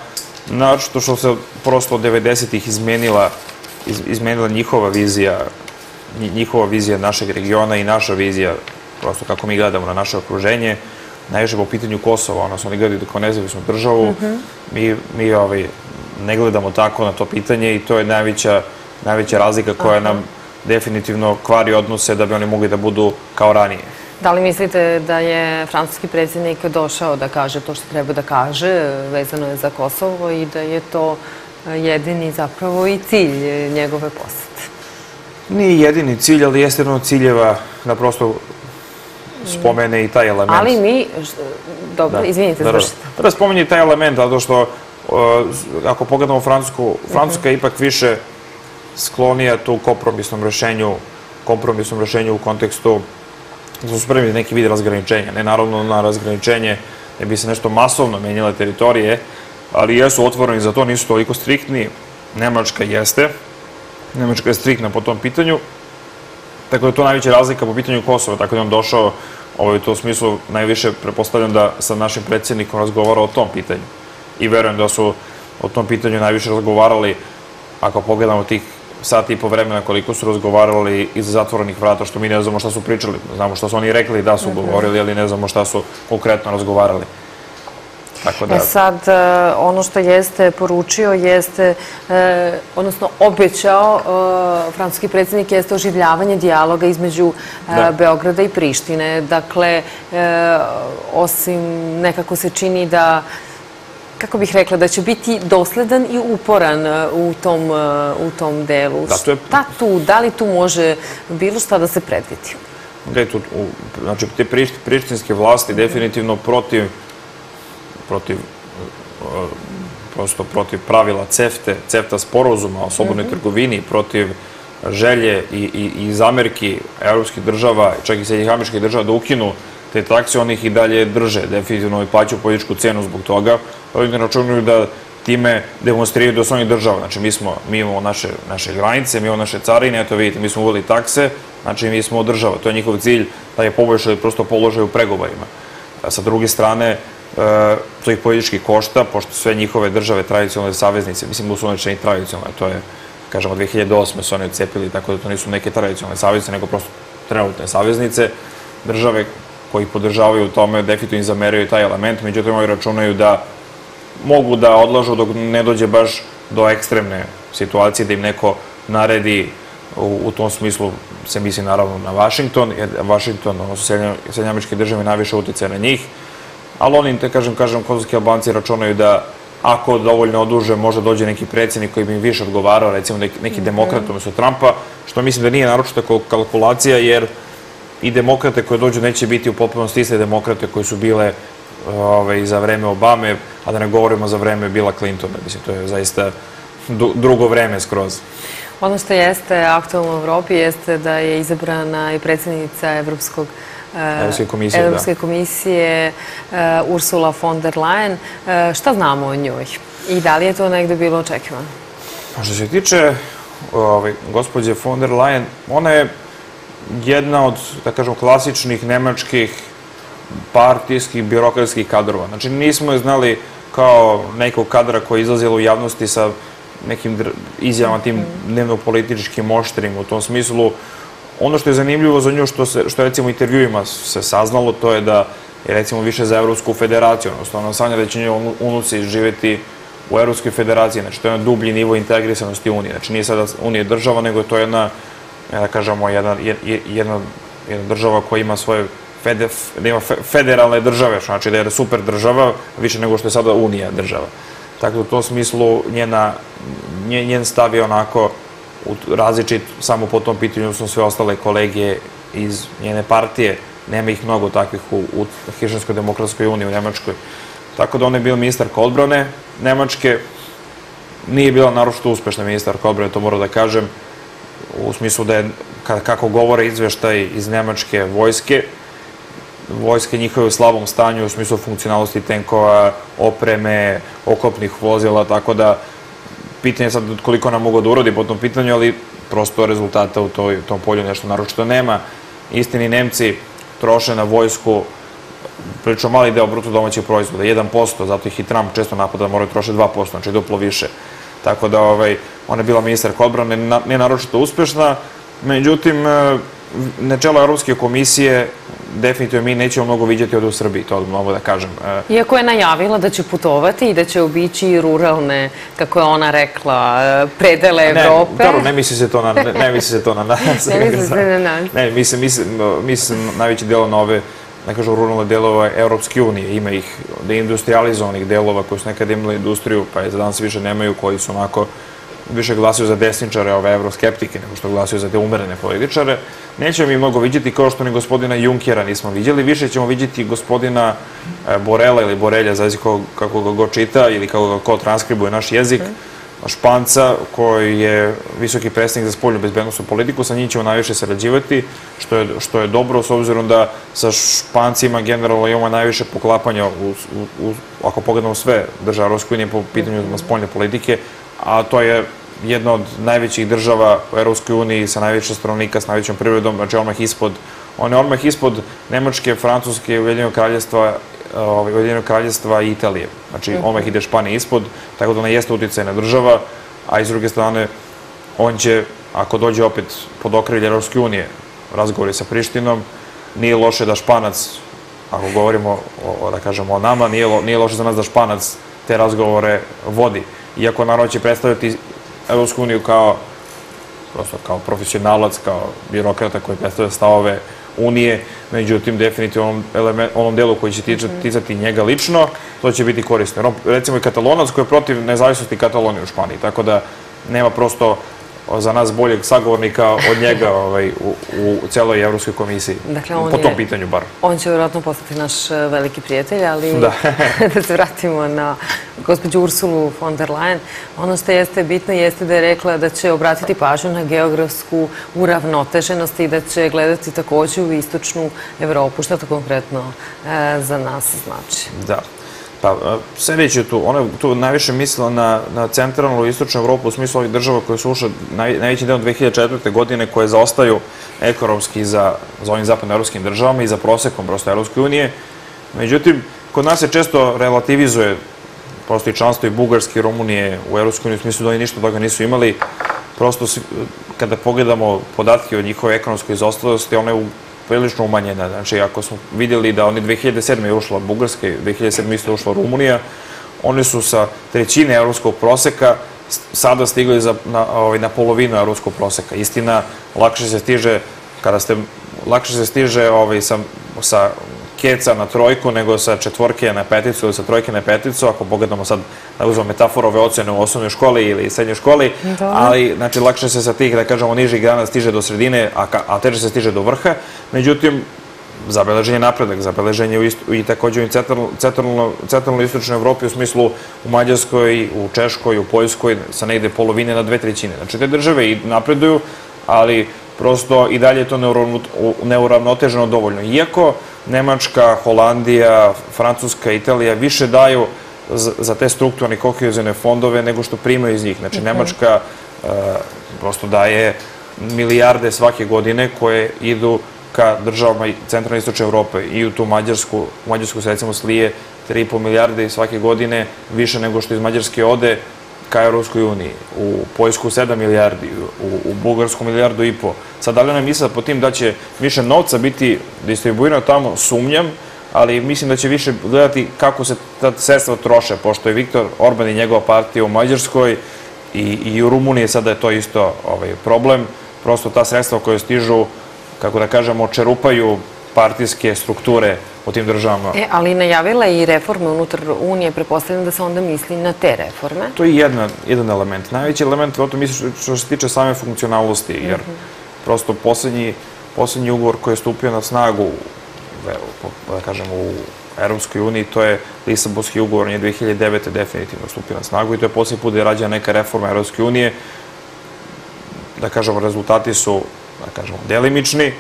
Naravno što se prosto od 90-ih izmenila, izmenila njihova vizija, njihova vizija našeg regiona i naša vizija, prosto kako mi gledamo na naše okruženje, najviše po pitanju Kosova, ono su oni gledali kao nezavisnu državu, mhm. mi, mi ovaj, ne gledamo tako na to pitanje i to je najveća, najveća razlika koja nam definitivno kvari odnose da bi oni mogli da budu kao ranije. Da li mislite da je francuski predsjednik došao da kaže to što treba da kaže, vezano je za Kosovo i da je to jedini zapravo i cilj njegove posete? Nije jedini cilj, ali jeste jedno ciljeva da prosto spomene i taj element. Ali mi, dobro, da. izvinite, zvršite. Da, da spomenje i taj element, zato što ako pogledamo Francusku, Francuska je ipak više sklonija tu kompromisnom rešenju, kompromisnom rešenju u kontekstu su spremni neki vid razgraničenja. Ne naravno na razgraničenje ne bi se nešto masovno menjale teritorije, ali jesu otvoreni za to, nisu toliko striktni. Nemačka jeste. Nemačka je striktna po tom pitanju. Tako da je to najveća razlika po pitanju Kosova. Tako da je on došao, ovaj, u smislu najviše prepostavljam da sa našim predsjednikom razgovara o tom pitanju. I verujem da su o tom pitanju najviše razgovarali, ako pogledamo tih sat i po vremena koliko su razgovarali iz zatvorenih vrata, što mi ne znamo šta su pričali. Znamo šta su oni rekli da su mhm. govorili, ali ne znamo šta su konkretno razgovarali. Tako da... E sad, e, ono što jeste poručio jeste, e, odnosno obećao e, francuski predsjednik jeste oživljavanje dijaloga između da. Beograda i Prištine. Dakle, osim nekako se čini da kako bih rekla, da će biti dosledan i uporan uh, u tom, uh, u tom delu. Da, to je... Šta tu, da li tu može bilo šta da se predvidi? Tu, znači, te prištinske vlasti definitivno protiv, protiv, uh, prosto protiv pravila CEFTE, CEFTA sporozuma o slobodnoj mhm. trgovini, protiv želje i, i, i zamerki evropskih država, čak i srednjih američkih država da ukinu te takse, oni ih i dalje drže, definitivno i plaćaju političku cenu zbog toga. Oni ne računaju da time demonstriraju da su oni država. Znači, mi, smo, mi imamo naše, naše granice, mi imamo naše carine, eto vidite, mi smo uveli takse, znači mi smo država. To je njihov cilj da je poboljšali prosto položaj u pregovorima. A sa druge strane, e, to ih politički košta, pošto sve njihove države tradicionalne saveznice, mislim one čini tradicionalne, to je, kažemo, 2008. su one odcepili, tako da to nisu neke tradicionalne saveznice, nego prosto trenutne saveznice, države koji podržavaju u tome, definitivno im zameraju taj element, međutim oni računaju da mogu da odlažu dok ne dođe baš do ekstremne situacije, da im neko naredi u, u tom smislu se misli naravno na Washington, jer Washington, odnosno Sjedinje američke države, najviše utice na njih, ali oni, te kažem, kažem, kozovski albanci računaju da ako dovoljno oduže, možda dođe neki predsjednik koji bi im više odgovarao, recimo neki, neki mhm. demokrat umesto Trumpa, što mislim da nije naročita kalkulacija, jer i demokrate koje dođu neće biti u potpunosti iste demokrate koje su bile ovaj, za vreme Obame, a da ne govorimo za vreme Bila Clintona. Mislim, to je zaista drugo vreme skroz. Ono što jeste aktualno u Evropi jeste da je izabrana i predsjednica Evropskog eh, Evropske komisije, Evropske komisije uh, Ursula von der Leyen. Uh, šta znamo o njoj? I da li je to negde bilo očekivano? Pa što se tiče ovaj, gospođe von der Leyen, ona je jedna od, da kažem, klasičnih nemačkih partijskih, birokratskih kadrova. Znači, nismo je znali kao nekog kadra koji je izlazila u javnosti sa nekim izjavama tim dnevno-političkim oštrim u tom smislu. Ono što je zanimljivo za nju, što, se, što recimo intervjuima se saznalo, to je da je recimo više za Evropsku federaciju, odnosno ona sanja da će njoj unuci živeti u Evropskoj federaciji, znači to je jedan dublji nivo integrisanosti Unije. Znači nije sada Unije država, nego je to jedna, da kažemo, jedna, jedna, jedna država koja ima svoje fede, da federalne države, znači da je super država, više nego što je sada Unija država. Tako da u tom smislu njena, njen stav je onako različit samo po tom pitanju su sve ostale kolege iz njene partije. Nema ih mnogo takvih u, u demokratskoj uniji u Nemačkoj. Tako da ona je bila ministarka odbrane Nemačke. Nije bila naročito uspešna ministarka odbrane, to moram da kažem, u smislu da je, kako govore izveštaj iz Nemačke vojske, vojske njihove u slabom stanju u smislu funkcionalnosti tenkova, opreme, oklopnih vozila, tako da pitanje je sad koliko nam mogu da urodi po tom pitanju, ali prosto rezultata u toj, tom polju nešto naročito nema. Istini Nemci troše na vojsku prilično mali deo bruto domaćeg proizvoda, 1%, zato ih i Trump često napada da moraju troše 2%, znači duplo više. Tako da ovaj, ona je bila ministarka odbrane, ne naročito uspešna, međutim, e, načelo Europske komisije definitivno mi nećemo mnogo viđati ovde u Srbiji, to mogu da kažem. E, Iako je najavila da će putovati i da će obići ruralne, kako je ona rekla, e, predele Evrope. Ne, ne misli se to na, ne, ne misli se to na nas. ne misli se na nas. Ne, mislim, mislim, mislim najveći delo na ove ne kažu ruralne delova Europske unije, ima ih deindustrializovanih delova koji su nekada imali industriju, pa je za danas više nemaju, koji su onako više glasio za desničare, ove evroskeptike, nego što glasio za te umerene političare. Nećemo mi mnogo vidjeti kao što ni gospodina Junkera nismo vidjeli, više ćemo vidjeti gospodina e, Borela ili Borelja, zavisno kako ga go čita ili kako ga ko transkribuje naš jezik, Španca, koji je visoki predstavnik za spoljnu bezbednostnu politiku, sa njim ćemo najviše sarađivati, što je, što je dobro, s obzirom da sa Špancima generalno imamo najviše poklapanja, u, ako pogledamo sve države Evropske unije po pitanju spoljne politike, a to je jedna od najvećih država u Europskoj uniji sa najveće stanovnika, sa najvećom privredom, znači odmah ispod, on je ispod Nemačke, Francuske, Ujedinjenog kraljestva, ovaj, Ujedinjenog kraljestva i Italije. Znači, mhm. odmah ide Španija ispod, tako da ona jeste uticajna država, a iz druge strane, on će, ako dođe opet pod okrilje Europske unije, razgovori sa Prištinom, nije loše da Španac, ako govorimo, o, da kažemo o nama, nije, nije loše za nas da Španac te razgovore vodi iako naravno će predstavljati Evropsku uniju kao, prosto kao profesionalac, kao birokrata koji predstavlja stavove Unije, međutim, definitivno onom, element, onom delu koji će mhm. ticati njega lično, to će biti korisno. Recimo i Katalonac koji je protiv nezavisnosti Katalonije u Španiji, tako da nema prosto za nas boljeg sagovornika od njega ovaj, u, u celoj Evropskoj komisiji. Dakle, on po tom pitanju bar. On će vjerojatno postati naš e, veliki prijatelj, ali da, da se vratimo na gospođu Ursulu von der Leyen. Ono što jeste bitno jeste da je rekla da će obratiti pažnju na geografsku uravnoteženost i da će gledati takođe u istočnu Evropu. Šta to konkretno e, za nas znači? Da. Pa, sledeće tu, ona je tu najviše mislila na, na centralnu i istočnu Evropu u smislu ovih država koje su ušle naj, najveći deo 2004. godine koje zaostaju ekonomski za, za ovim zapadnoevropskim državama i za prosekom prosto Evropske unije. Međutim, kod nas se često relativizuje prosto i članstvo i Bugarske i Rumunije u Evropskoj uniji u smislu da oni ništa toga nisu imali. Prosto, kada pogledamo podatke o njihove ekonomskoj izostalosti, one u prilično umanjena. Znači, ako smo vidjeli da oni 2007. je ušla Bugarska i 2007. isto ušla Rumunija, oni su sa trećine evropskog proseka sada stigli za, na, ovaj, na polovinu evropskog proseka. Istina, lakše se stiže kada ste lakše se stiže ovaj, sa, sa keca na trojku nego sa četvorke na peticu ili sa trojke na peticu, ako pogledamo sad da uzmemo metaforove ocene u osnovnoj školi ili srednjoj školi, ali znači lakše se sa tih, da kažemo, nižih grana stiže do sredine, a, a teže se stiže do vrha. Međutim, zabeležen je napredak, zabeležen je i takođe u centralno-istočnoj Evropi u smislu u Mađarskoj, u Češkoj, u Poljskoj, sa negde polovine na dve trećine. Znači, te države i napreduju, ali prosto i dalje je to neuravnoteženo dovoljno. Iako Nemačka, Holandija, Francuska, Italija više daju za te strukturne kohezijone fondove nego što primaju iz njih. Znači, Nemačka e, prosto daje milijarde svake godine koje idu ka državama centralne istočne Evrope i u tu Mađarsku, u Mađarsku se recimo slije 3,5 milijarde svake godine više nego što iz Mađarske ode ka Europskoj uniji, u Poljsku 7 milijardi, u, u Bugarsku milijardu i po. Sad, da li ona misla po tim da će više novca biti distribuirano tamo, sumnjam, ali mislim da će više gledati kako se ta sredstva troše, pošto je Viktor Orban i njegova partija u Mađarskoj i, i u Rumuniji sada je to isto ovaj, problem. Prosto ta sredstva koje stižu, kako da kažemo, čerupaju partijske strukture u tim državama. E, ali najavila je i reforme unutar Unije, prepostavljam da se onda misli na te reforme. To je jedna, jedan element. Najveći element, to misli što se tiče same funkcionalnosti, jer mhm. prosto poslednji, poslednji ugovor koji je stupio na snagu, da kažem, u Europskoj uniji, to je Lisabonski ugovor, on je 2009. definitivno stupio na snagu i to je poslednji put da je rađena neka reforma Europske unije. Da kažemo, rezultati su, da kažemo, delimični,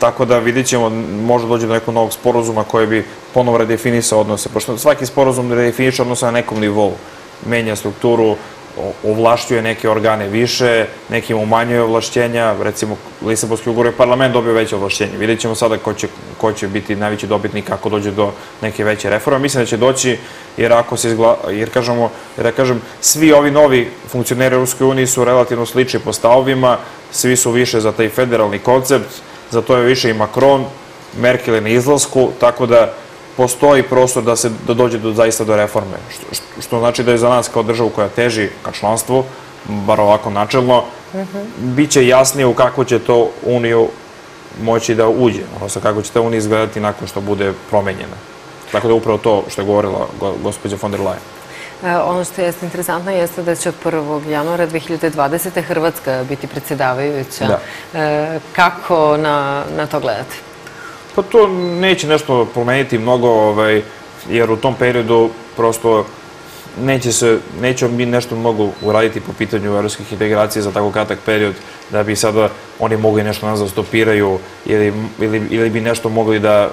Tako da vidit ćemo, možda dođe do nekog novog sporozuma koji bi ponovo redefinisao odnose, pošto svaki sporozum redefiniše odnose na nekom nivou. Menja strukturu, ovlašćuje neke organe više, nekim umanjuje ovlašćenja, recimo Lisabonski ugovor je parlament dobio veće ovlašćenje. Vidjet ćemo sada ko će, ko će biti najveći dobitnik ako dođe do neke veće reforme. Mislim da će doći, jer ako se izgla, jer kažemo, da kažem, svi ovi novi funkcioneri Ruskoj uniji su relativno slični po stavovima, svi su više za taj federalni koncept, za to je više i Macron, Merkel je na izlasku, tako da postoji prostor da se da dođe do, zaista do reforme, što, što znači da je za nas kao državu koja teži ka članstvu, bar ovako načelno, biće jasnije u kako će to Uniju moći da uđe, odnosno kako će ta Unija izgledati nakon što bude promenjena. Tako da upravo to što je govorila gospođa von der Leyen. E, ono što jeste interesantno jeste da će od 1. januara 2020. Hrvatska biti predsedavajuća. Da. E, kako na, na to gledate? Pa to neće nešto promeniti mnogo, ovaj, jer u tom periodu prosto neće se, neće mi nešto mnogo uraditi po pitanju evropskih integracija za tako kratak period, da bi sada oni mogli nešto nas da stopiraju ili, ili, ili bi nešto mogli da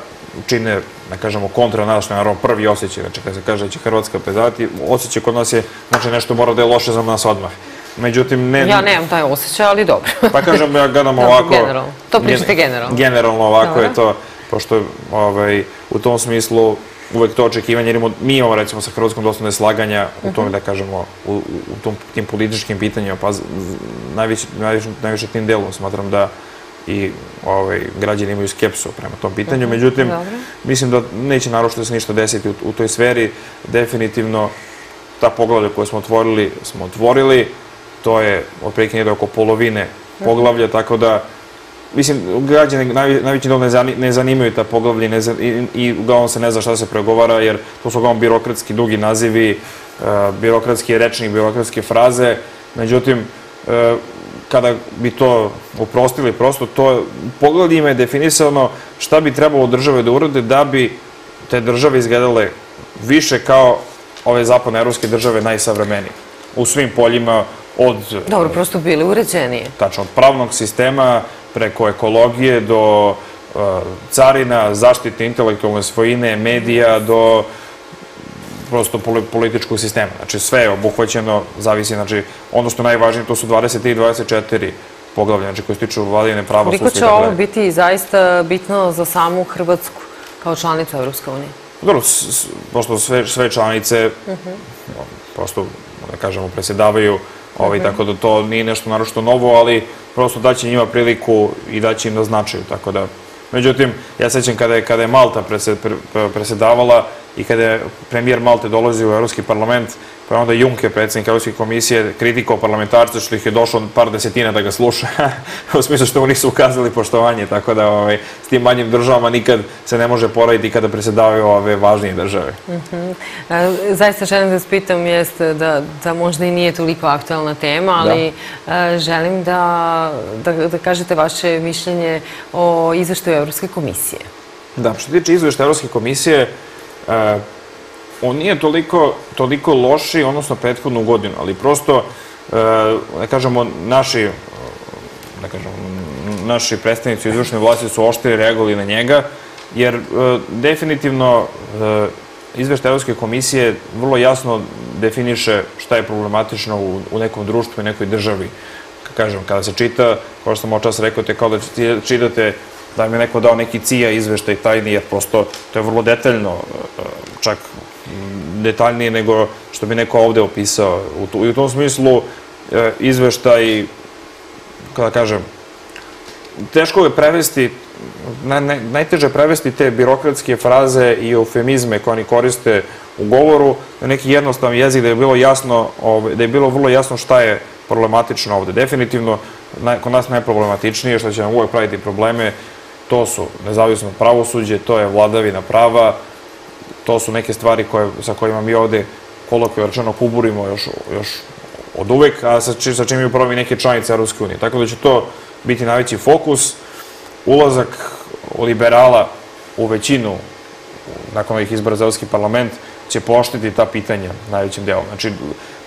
čine, da kažemo, kontra nas, što je naravno prvi osjećaj, znači kada se kaže da će Hrvatska predavati, osjećaj kod nas je, znači nešto mora da je loše za nas odmah. Međutim, ne... Ja nemam taj osjećaj, ali dobro. pa kažem, ja gledam ovako... Generalno. To pričate generalno. Generalno ovako je to, pošto ovaj, u tom smislu uvek to očekivanje, jer mi imamo recimo sa Hrvatskom dosta neslaganja u tome, da kažemo, u, u tom, tim političkim pitanjima, pa najviše, najviše, najviše tim delom smatram da i ovaj, građani imaju skepsu prema tom pitanju. Mhm, Međutim, mislim da neće naročito da se ništa desiti u, u toj sferi. Definitivno, ta poglavlja koje smo otvorili, smo otvorili. To je otprilike nije oko polovine poglavlja, tako da Mislim, građane najveći dol ne zanimaju ta poglavlja i, i uglavnom se ne zna šta se pregovara, jer to su uglavnom birokratski dugi nazivi, uh, birokratski rečnik, birokratske fraze. Međutim, uh, kada bi to uprostili prosto, to pogledima je definisano šta bi trebalo države da urade da bi te države izgledale više kao ove zapadne-evropske države najsavremenije. U svim poljima od... Dobro, prosto bili uređenije. Tačno, od pravnog sistema preko ekologije do uh, carina, zaštite intelektualne svojine, medija, do prosto političkog sistema. Znači sve je obuhvaćeno, zavisi, znači ono što je najvažnije, to su 23 i 24 poglavlja, znači koje se tiču vladine prava, Koliko će ovo biti zaista bitno za samu Hrvatsku kao članica Evropske unije? Dobro, prosto sve, sve članice, mhm. prosto, da kažemo, presjedavaju, ovaj, mhm. tako da to nije nešto naročito novo, ali prosto daće njima priliku i daće im na značaju, tako da Međutim, ja sećam kada je, kada je Malta presedavala i kada je premijer Malte dolazio u Evropski parlament, pa je onda Juncker, predsjednik Evropske komisije, kritikao parlamentarce što ih je došlo par desetina da ga sluša, u smislu što mu nisu ukazali poštovanje, tako da ovaj, s tim manjim državama nikad se ne može poraditi kada presedavaju ove važnije države. Uh. -huh. e, zaista želim da spitam jeste da, da možda i nije toliko aktualna tema, ali da. e, želim da, da, da kažete vaše mišljenje o izveštaju Evropske komisije. Da, što tiče izveštaja Evropske komisije, e, on nije toliko, toliko loši, odnosno prethodnu godinu, ali prosto, da kažemo, naši, da kažemo, naši predstavnici izvršne vlasti su oštri reagovali na njega, jer e, definitivno e, izveštaj Evropske komisije vrlo jasno definiše šta je problematično u, u nekom društvu i nekoj državi. Kažem, kada se čita, kao što sam o čas rekao, te kao da čitate da mi je neko dao neki cija izveštaj tajni, jer prosto to je vrlo detaljno, čak detaljnije nego što bi neko ovde opisao. I u tom smislu e, izveštaj, kada kažem, teško je prevesti, najteže je prevesti te birokratske fraze i eufemizme koje oni koriste u govoru na neki jednostavan jezik da je bilo jasno, da je bilo vrlo jasno šta je problematično ovde. Definitivno, kod nas najproblematičnije, što će nam uvek praviti probleme, to su nezavisno pravosuđe, to je vladavina prava, to su neke stvari koje, sa kojima mi ovde kolokvio rečeno kuburimo još, još od uvek, a sa, či, sa čim je upravo i neke članice Europske unije. Tako da će to biti najveći fokus. Ulazak liberala u većinu nakon ovih izbora za Evropski parlament će poštiti ta pitanja najvećim delom. Znači,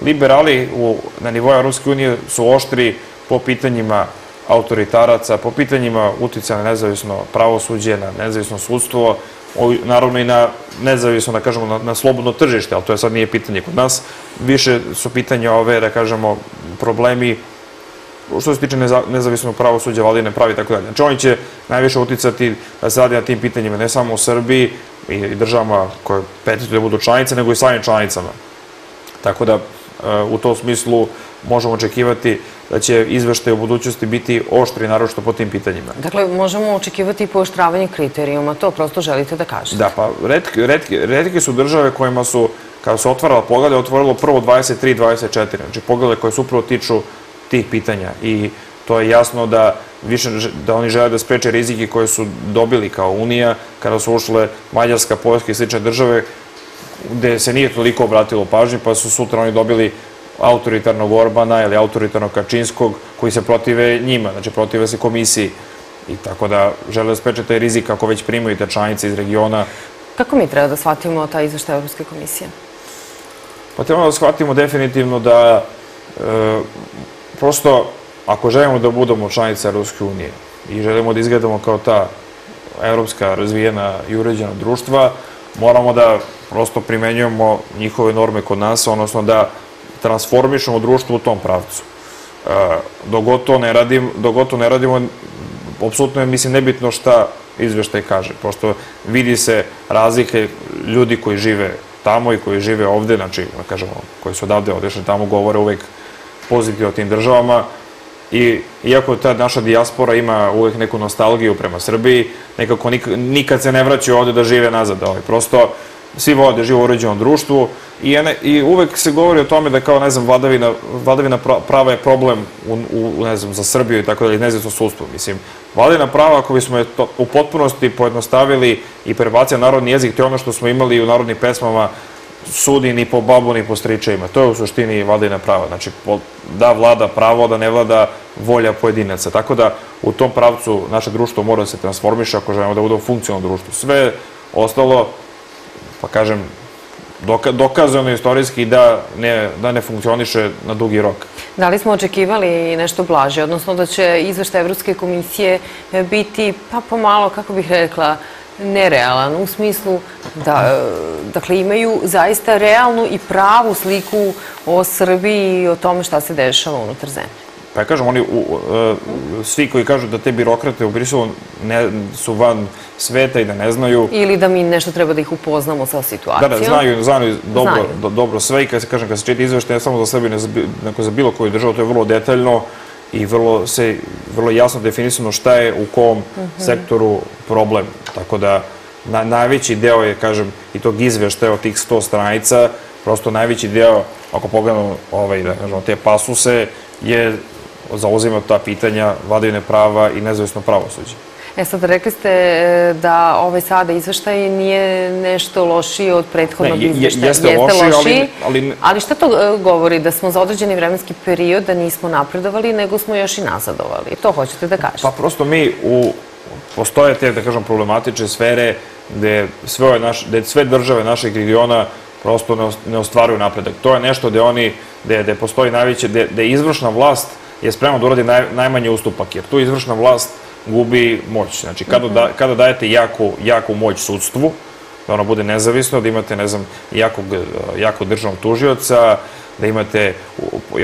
liberali u, na nivou Evropske unije su oštri po pitanjima autoritaraca, po pitanjima utjecaja na nezavisno pravosuđe, na nezavisno sudstvo, naravno i na nezavisno, da kažemo, na, slobodno tržište, ali to je sad nije pitanje kod nas. Više su pitanja ove, da kažemo, problemi što se tiče nezavisnog pravosuđa, vladine pravi i tako dalje. Znači, oni će najviše uticati da se radi na tim pitanjima, ne samo u Srbiji i državama koje petite da budu članice, nego i samim članicama. Tako da, u tom smislu možemo očekivati da će izveštaj u budućnosti biti oštri, naročito po tim pitanjima. Dakle, možemo očekivati pooštravanje kriterijuma, to prosto želite da kažete? Da, pa redke, redke, redke su države kojima su, kada su otvarala poglede, otvorilo prvo 23, 24, znači poglede koje su upravo tiču tih pitanja i to je jasno da više da oni žele da spreče rizike koje su dobili kao Unija kada su ušle Mađarska, Poljska i slične države gde se nije toliko obratilo pažnje, pa su sutra oni dobili autoritarnog Orbana ili autoritarnog Kačinskog koji se protive njima, znači protive se komisiji. I tako da žele da spreče taj rizik ako već primaju te članice iz regiona. Kako mi treba da shvatimo taj izveštaj Evropske komisije? Pa trebamo da shvatimo definitivno da e, prosto ako želimo da budemo članice Evropske unije i želimo da izgledamo kao ta evropska razvijena i uređena društva, moramo da prosto primenjujemo njihove norme kod nas, odnosno da transformišemo društvo u tom pravcu. E, dok to ne, radim, dok ne radimo, apsolutno je, mislim, nebitno šta izveštaj kaže. Prosto vidi se razlike ljudi koji žive tamo i koji žive ovde, znači, da kažemo, koji su odavde odešli tamo, govore uvek pozitivno o tim državama. I iako ta naša dijaspora ima uvek neku nostalgiju prema Srbiji, nekako nikad se ne vraćaju ovde da žive nazad. Ovaj. Prosto, svi vole da žive u uređenom društvu i, i uvek se govori o tome da kao, ne znam, vladavina, vladavina prava je problem u, u, ne znam, za Srbiju i tako dalje, nezavisno sudstvo. Mislim, vladavina prava, ako bismo je to u potpunosti pojednostavili i prebacija narodni jezik, to je ono što smo imali u narodnim pesmama, sudi ni po babu ni po stričajima. To je u suštini vladavina prava. Znači, da vlada pravo, da ne vlada volja pojedinaca. Tako da u tom pravcu naše društvo mora da se transformiše ako želimo da bude u funkcionalnom društvu. Sve ostalo pa kažem, dokazano istorijski da ne, da ne funkcioniše na dugi rok. Da li smo očekivali nešto blaže, odnosno da će izveštaj Evropske komisije biti, pa pomalo, kako bih rekla, nerealan, u smislu da, dakle, imaju zaista realnu i pravu sliku o Srbiji i o tome šta se dešava unutar zemlje. Pa ja kažem, oni, u, e, svi koji kažu da te birokrate u Briselu ne, su van sveta i da ne znaju... Ili da mi nešto treba da ih upoznamo sa situacijom. Da, da, znaju, znaju dobro, Do, dobro sve i kada se, kažem, kada se čita izveštaj, ne samo za sebe, nego za bilo koju državu, to je vrlo detaljno i vrlo, se, vrlo jasno definisano šta je u kom mhm. sektoru problem. Tako da na, najveći deo je, kažem, i tog izveštaja od tih 100 stranica, prosto najveći deo, ako pogledamo ovaj, da kažemo, te pasuse, je zauzima ta pitanja vladavine prava i nezavisno pravosuđe. E sad, rekli ste e, da ovaj sada izveštaj nije nešto lošiji od prethodnog izveštaja. Jeste, jeste lošiji, ali, ali... Ali šta to e, govori? Da smo za određeni vremenski period da nismo napredovali, nego smo još i nazadovali. To hoćete da kažete? Pa prosto mi u... Postoje te, da kažem, problematične sfere gde sve, ove naš, gde sve države našeg regiona prosto ne ostvaruju napredak. To je nešto gde oni, gde, gde postoji najveće, gde, gde izvršna vlast je spremna da uradi naj, najmanji ustupak, jer tu izvršna vlast gubi moć. Znači, kada, da, kada dajete jaku, jaku moć sudstvu, da ono bude nezavisno, da imate, ne znam, jakog, jako državnog tužioca, da imate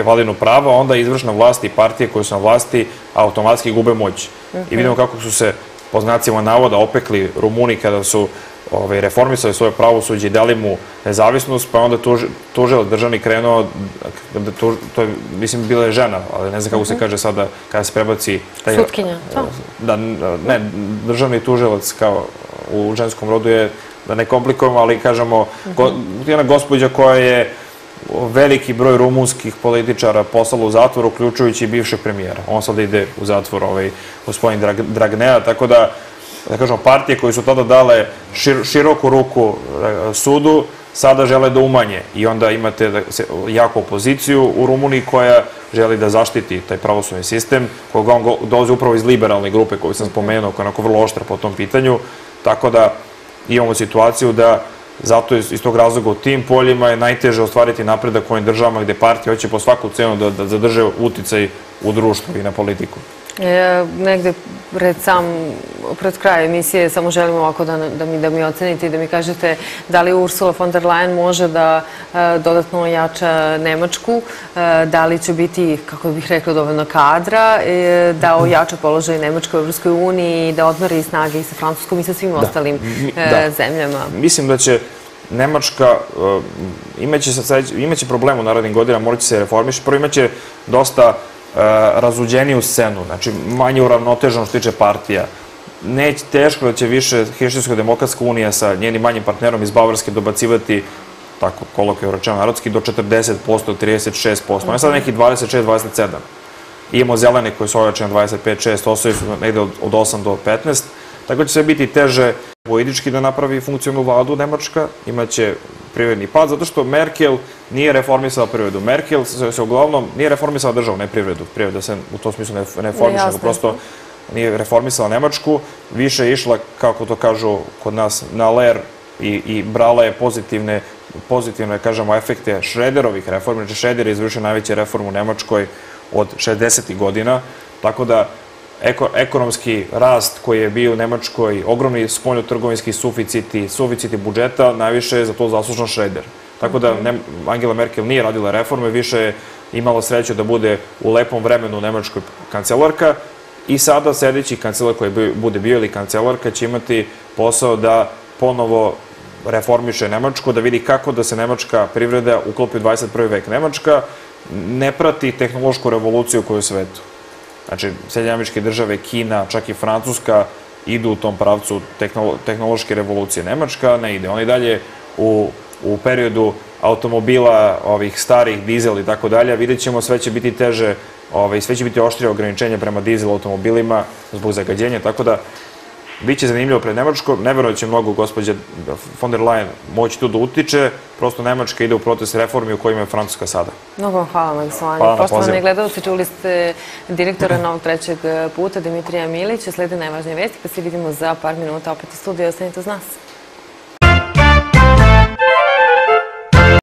vladinu prava, onda izvršna vlast i partije koje su na vlasti automatski gube moć. I vidimo kako su se, po znacima navoda, opekli Rumuni kada su ovaj, reformisali svoje pravosuđe i dali mu nezavisnost, pa onda tužila državni krenuo, da tuž, to je, mislim, bila je žena, ali ne znam kako se mhm. kaže sada kada se prebaci... Taj, Sutkinja, to? Da, ne, državni tužilac kao u ženskom rodu je, da ne komplikujemo, ali kažemo, go, mhm. jedna gospođa koja je veliki broj rumunskih političara poslala u zatvor, uključujući i bivšeg premijera. On sada ide u zatvor, ovaj, gospodin Drag, Dragnea, tako da da kažemo, partije koje su tada dale široku ruku e, sudu, sada žele da umanje i onda imate da jaku opoziciju u Rumuniji koja želi da zaštiti taj pravosudni sistem, koga on dolazi upravo iz liberalne grupe koju sam spomenuo, koja je onako vrlo oštra po tom pitanju, tako da imamo situaciju da zato iz, iz tog razloga u tim poljima je najteže ostvariti napredak u ovim državama gde partije hoće po svaku cenu da, da zadrže uticaj u društvu i na politiku. E, negde pred sam, pred kraj emisije samo želim ovako da, da, mi, da mi ocenite i da mi kažete da li Ursula von der Leyen može da e, dodatno ojača Nemačku, e, da li će biti, kako bih rekla, dovoljno kadra, e, da ojača položaj Nemačke u Evropskoj uniji, da odmori snage i sa Francuskom i sa svim da. ostalim da. zemljama. Mislim da će Nemačka imaće, imaće problem u narodnim godinama, morat će se reformiš. Prvo imaće dosta razuđeniju scenu, znači manje uravnoteženo što tiče partija. Neć, teško da će više Hrišćansko-demokratska unija sa njenim manjim partnerom iz Bavarske dobacivati tako kolokvio rečeno narodski, do 40%, 36%. On je sad neki 26-27. Imamo zelene koji su ojačene 25-6, ostali su negde od, od 8 do 15. Tako će sve biti teže politički da napravi funkcionalnu vladu Nemačka, imaće privredni pad, zato što Merkel nije reformisala privredu. Merkel se, se uglavnom nije reformisala državu, ne privredu. Privreda se u tom smislu ne, ne reformiša, nego prosto nije reformisala Nemačku, više je išla, kako to kažu kod nas, na ler i, i brala je pozitivne, pozitivne, kažemo, efekte Šrederovih reformi. Znači, Šreder je izvršio najveće reformu u Nemačkoj od 60. godina, tako da eko, ekonomski rast koji je bio u Nemačkoj, ogromni spoljno-trgovinski suficiti, suficiti budžeta, najviše je za to zaslužno Šreder. Tako da ne, Angela Merkel nije radila reforme, više je imala sreću da bude u lepom vremenu Nemačkoj kancelarka i sada sedeći kancelar koji bude bio ili kancelarka će imati posao da ponovo reformiše Nemačku, da vidi kako da se nemačka privreda uklopi u 21. vek. Nemačka ne prati tehnološku revoluciju koju je u svetu. Znači, Sjedinje američke države, Kina, čak i Francuska idu u tom pravcu tehnološke revolucije. Nemačka ne ide. Oni dalje u, u periodu automobila, ovih starih, dizel i tako dalje, vidjet ćemo sve će biti teže, ovaj, sve će biti oštrije ograničenje prema dizel automobilima zbog zagađenja, tako da Biće zanimljivo pred Nemačkom, ne verujem da će mnogo gospođa von der Leyen moći tu da utiče, prosto Nemačka ide u proces reformi u kojima je Francuska sada. Mnogo vam hvala, na pozivu. gledalci, čuli ste direktora novog trećeg puta, Dimitrija Milića, slede najvažnije vesti, pa se vidimo za par minuta opet u studiju, ostanite uz nas.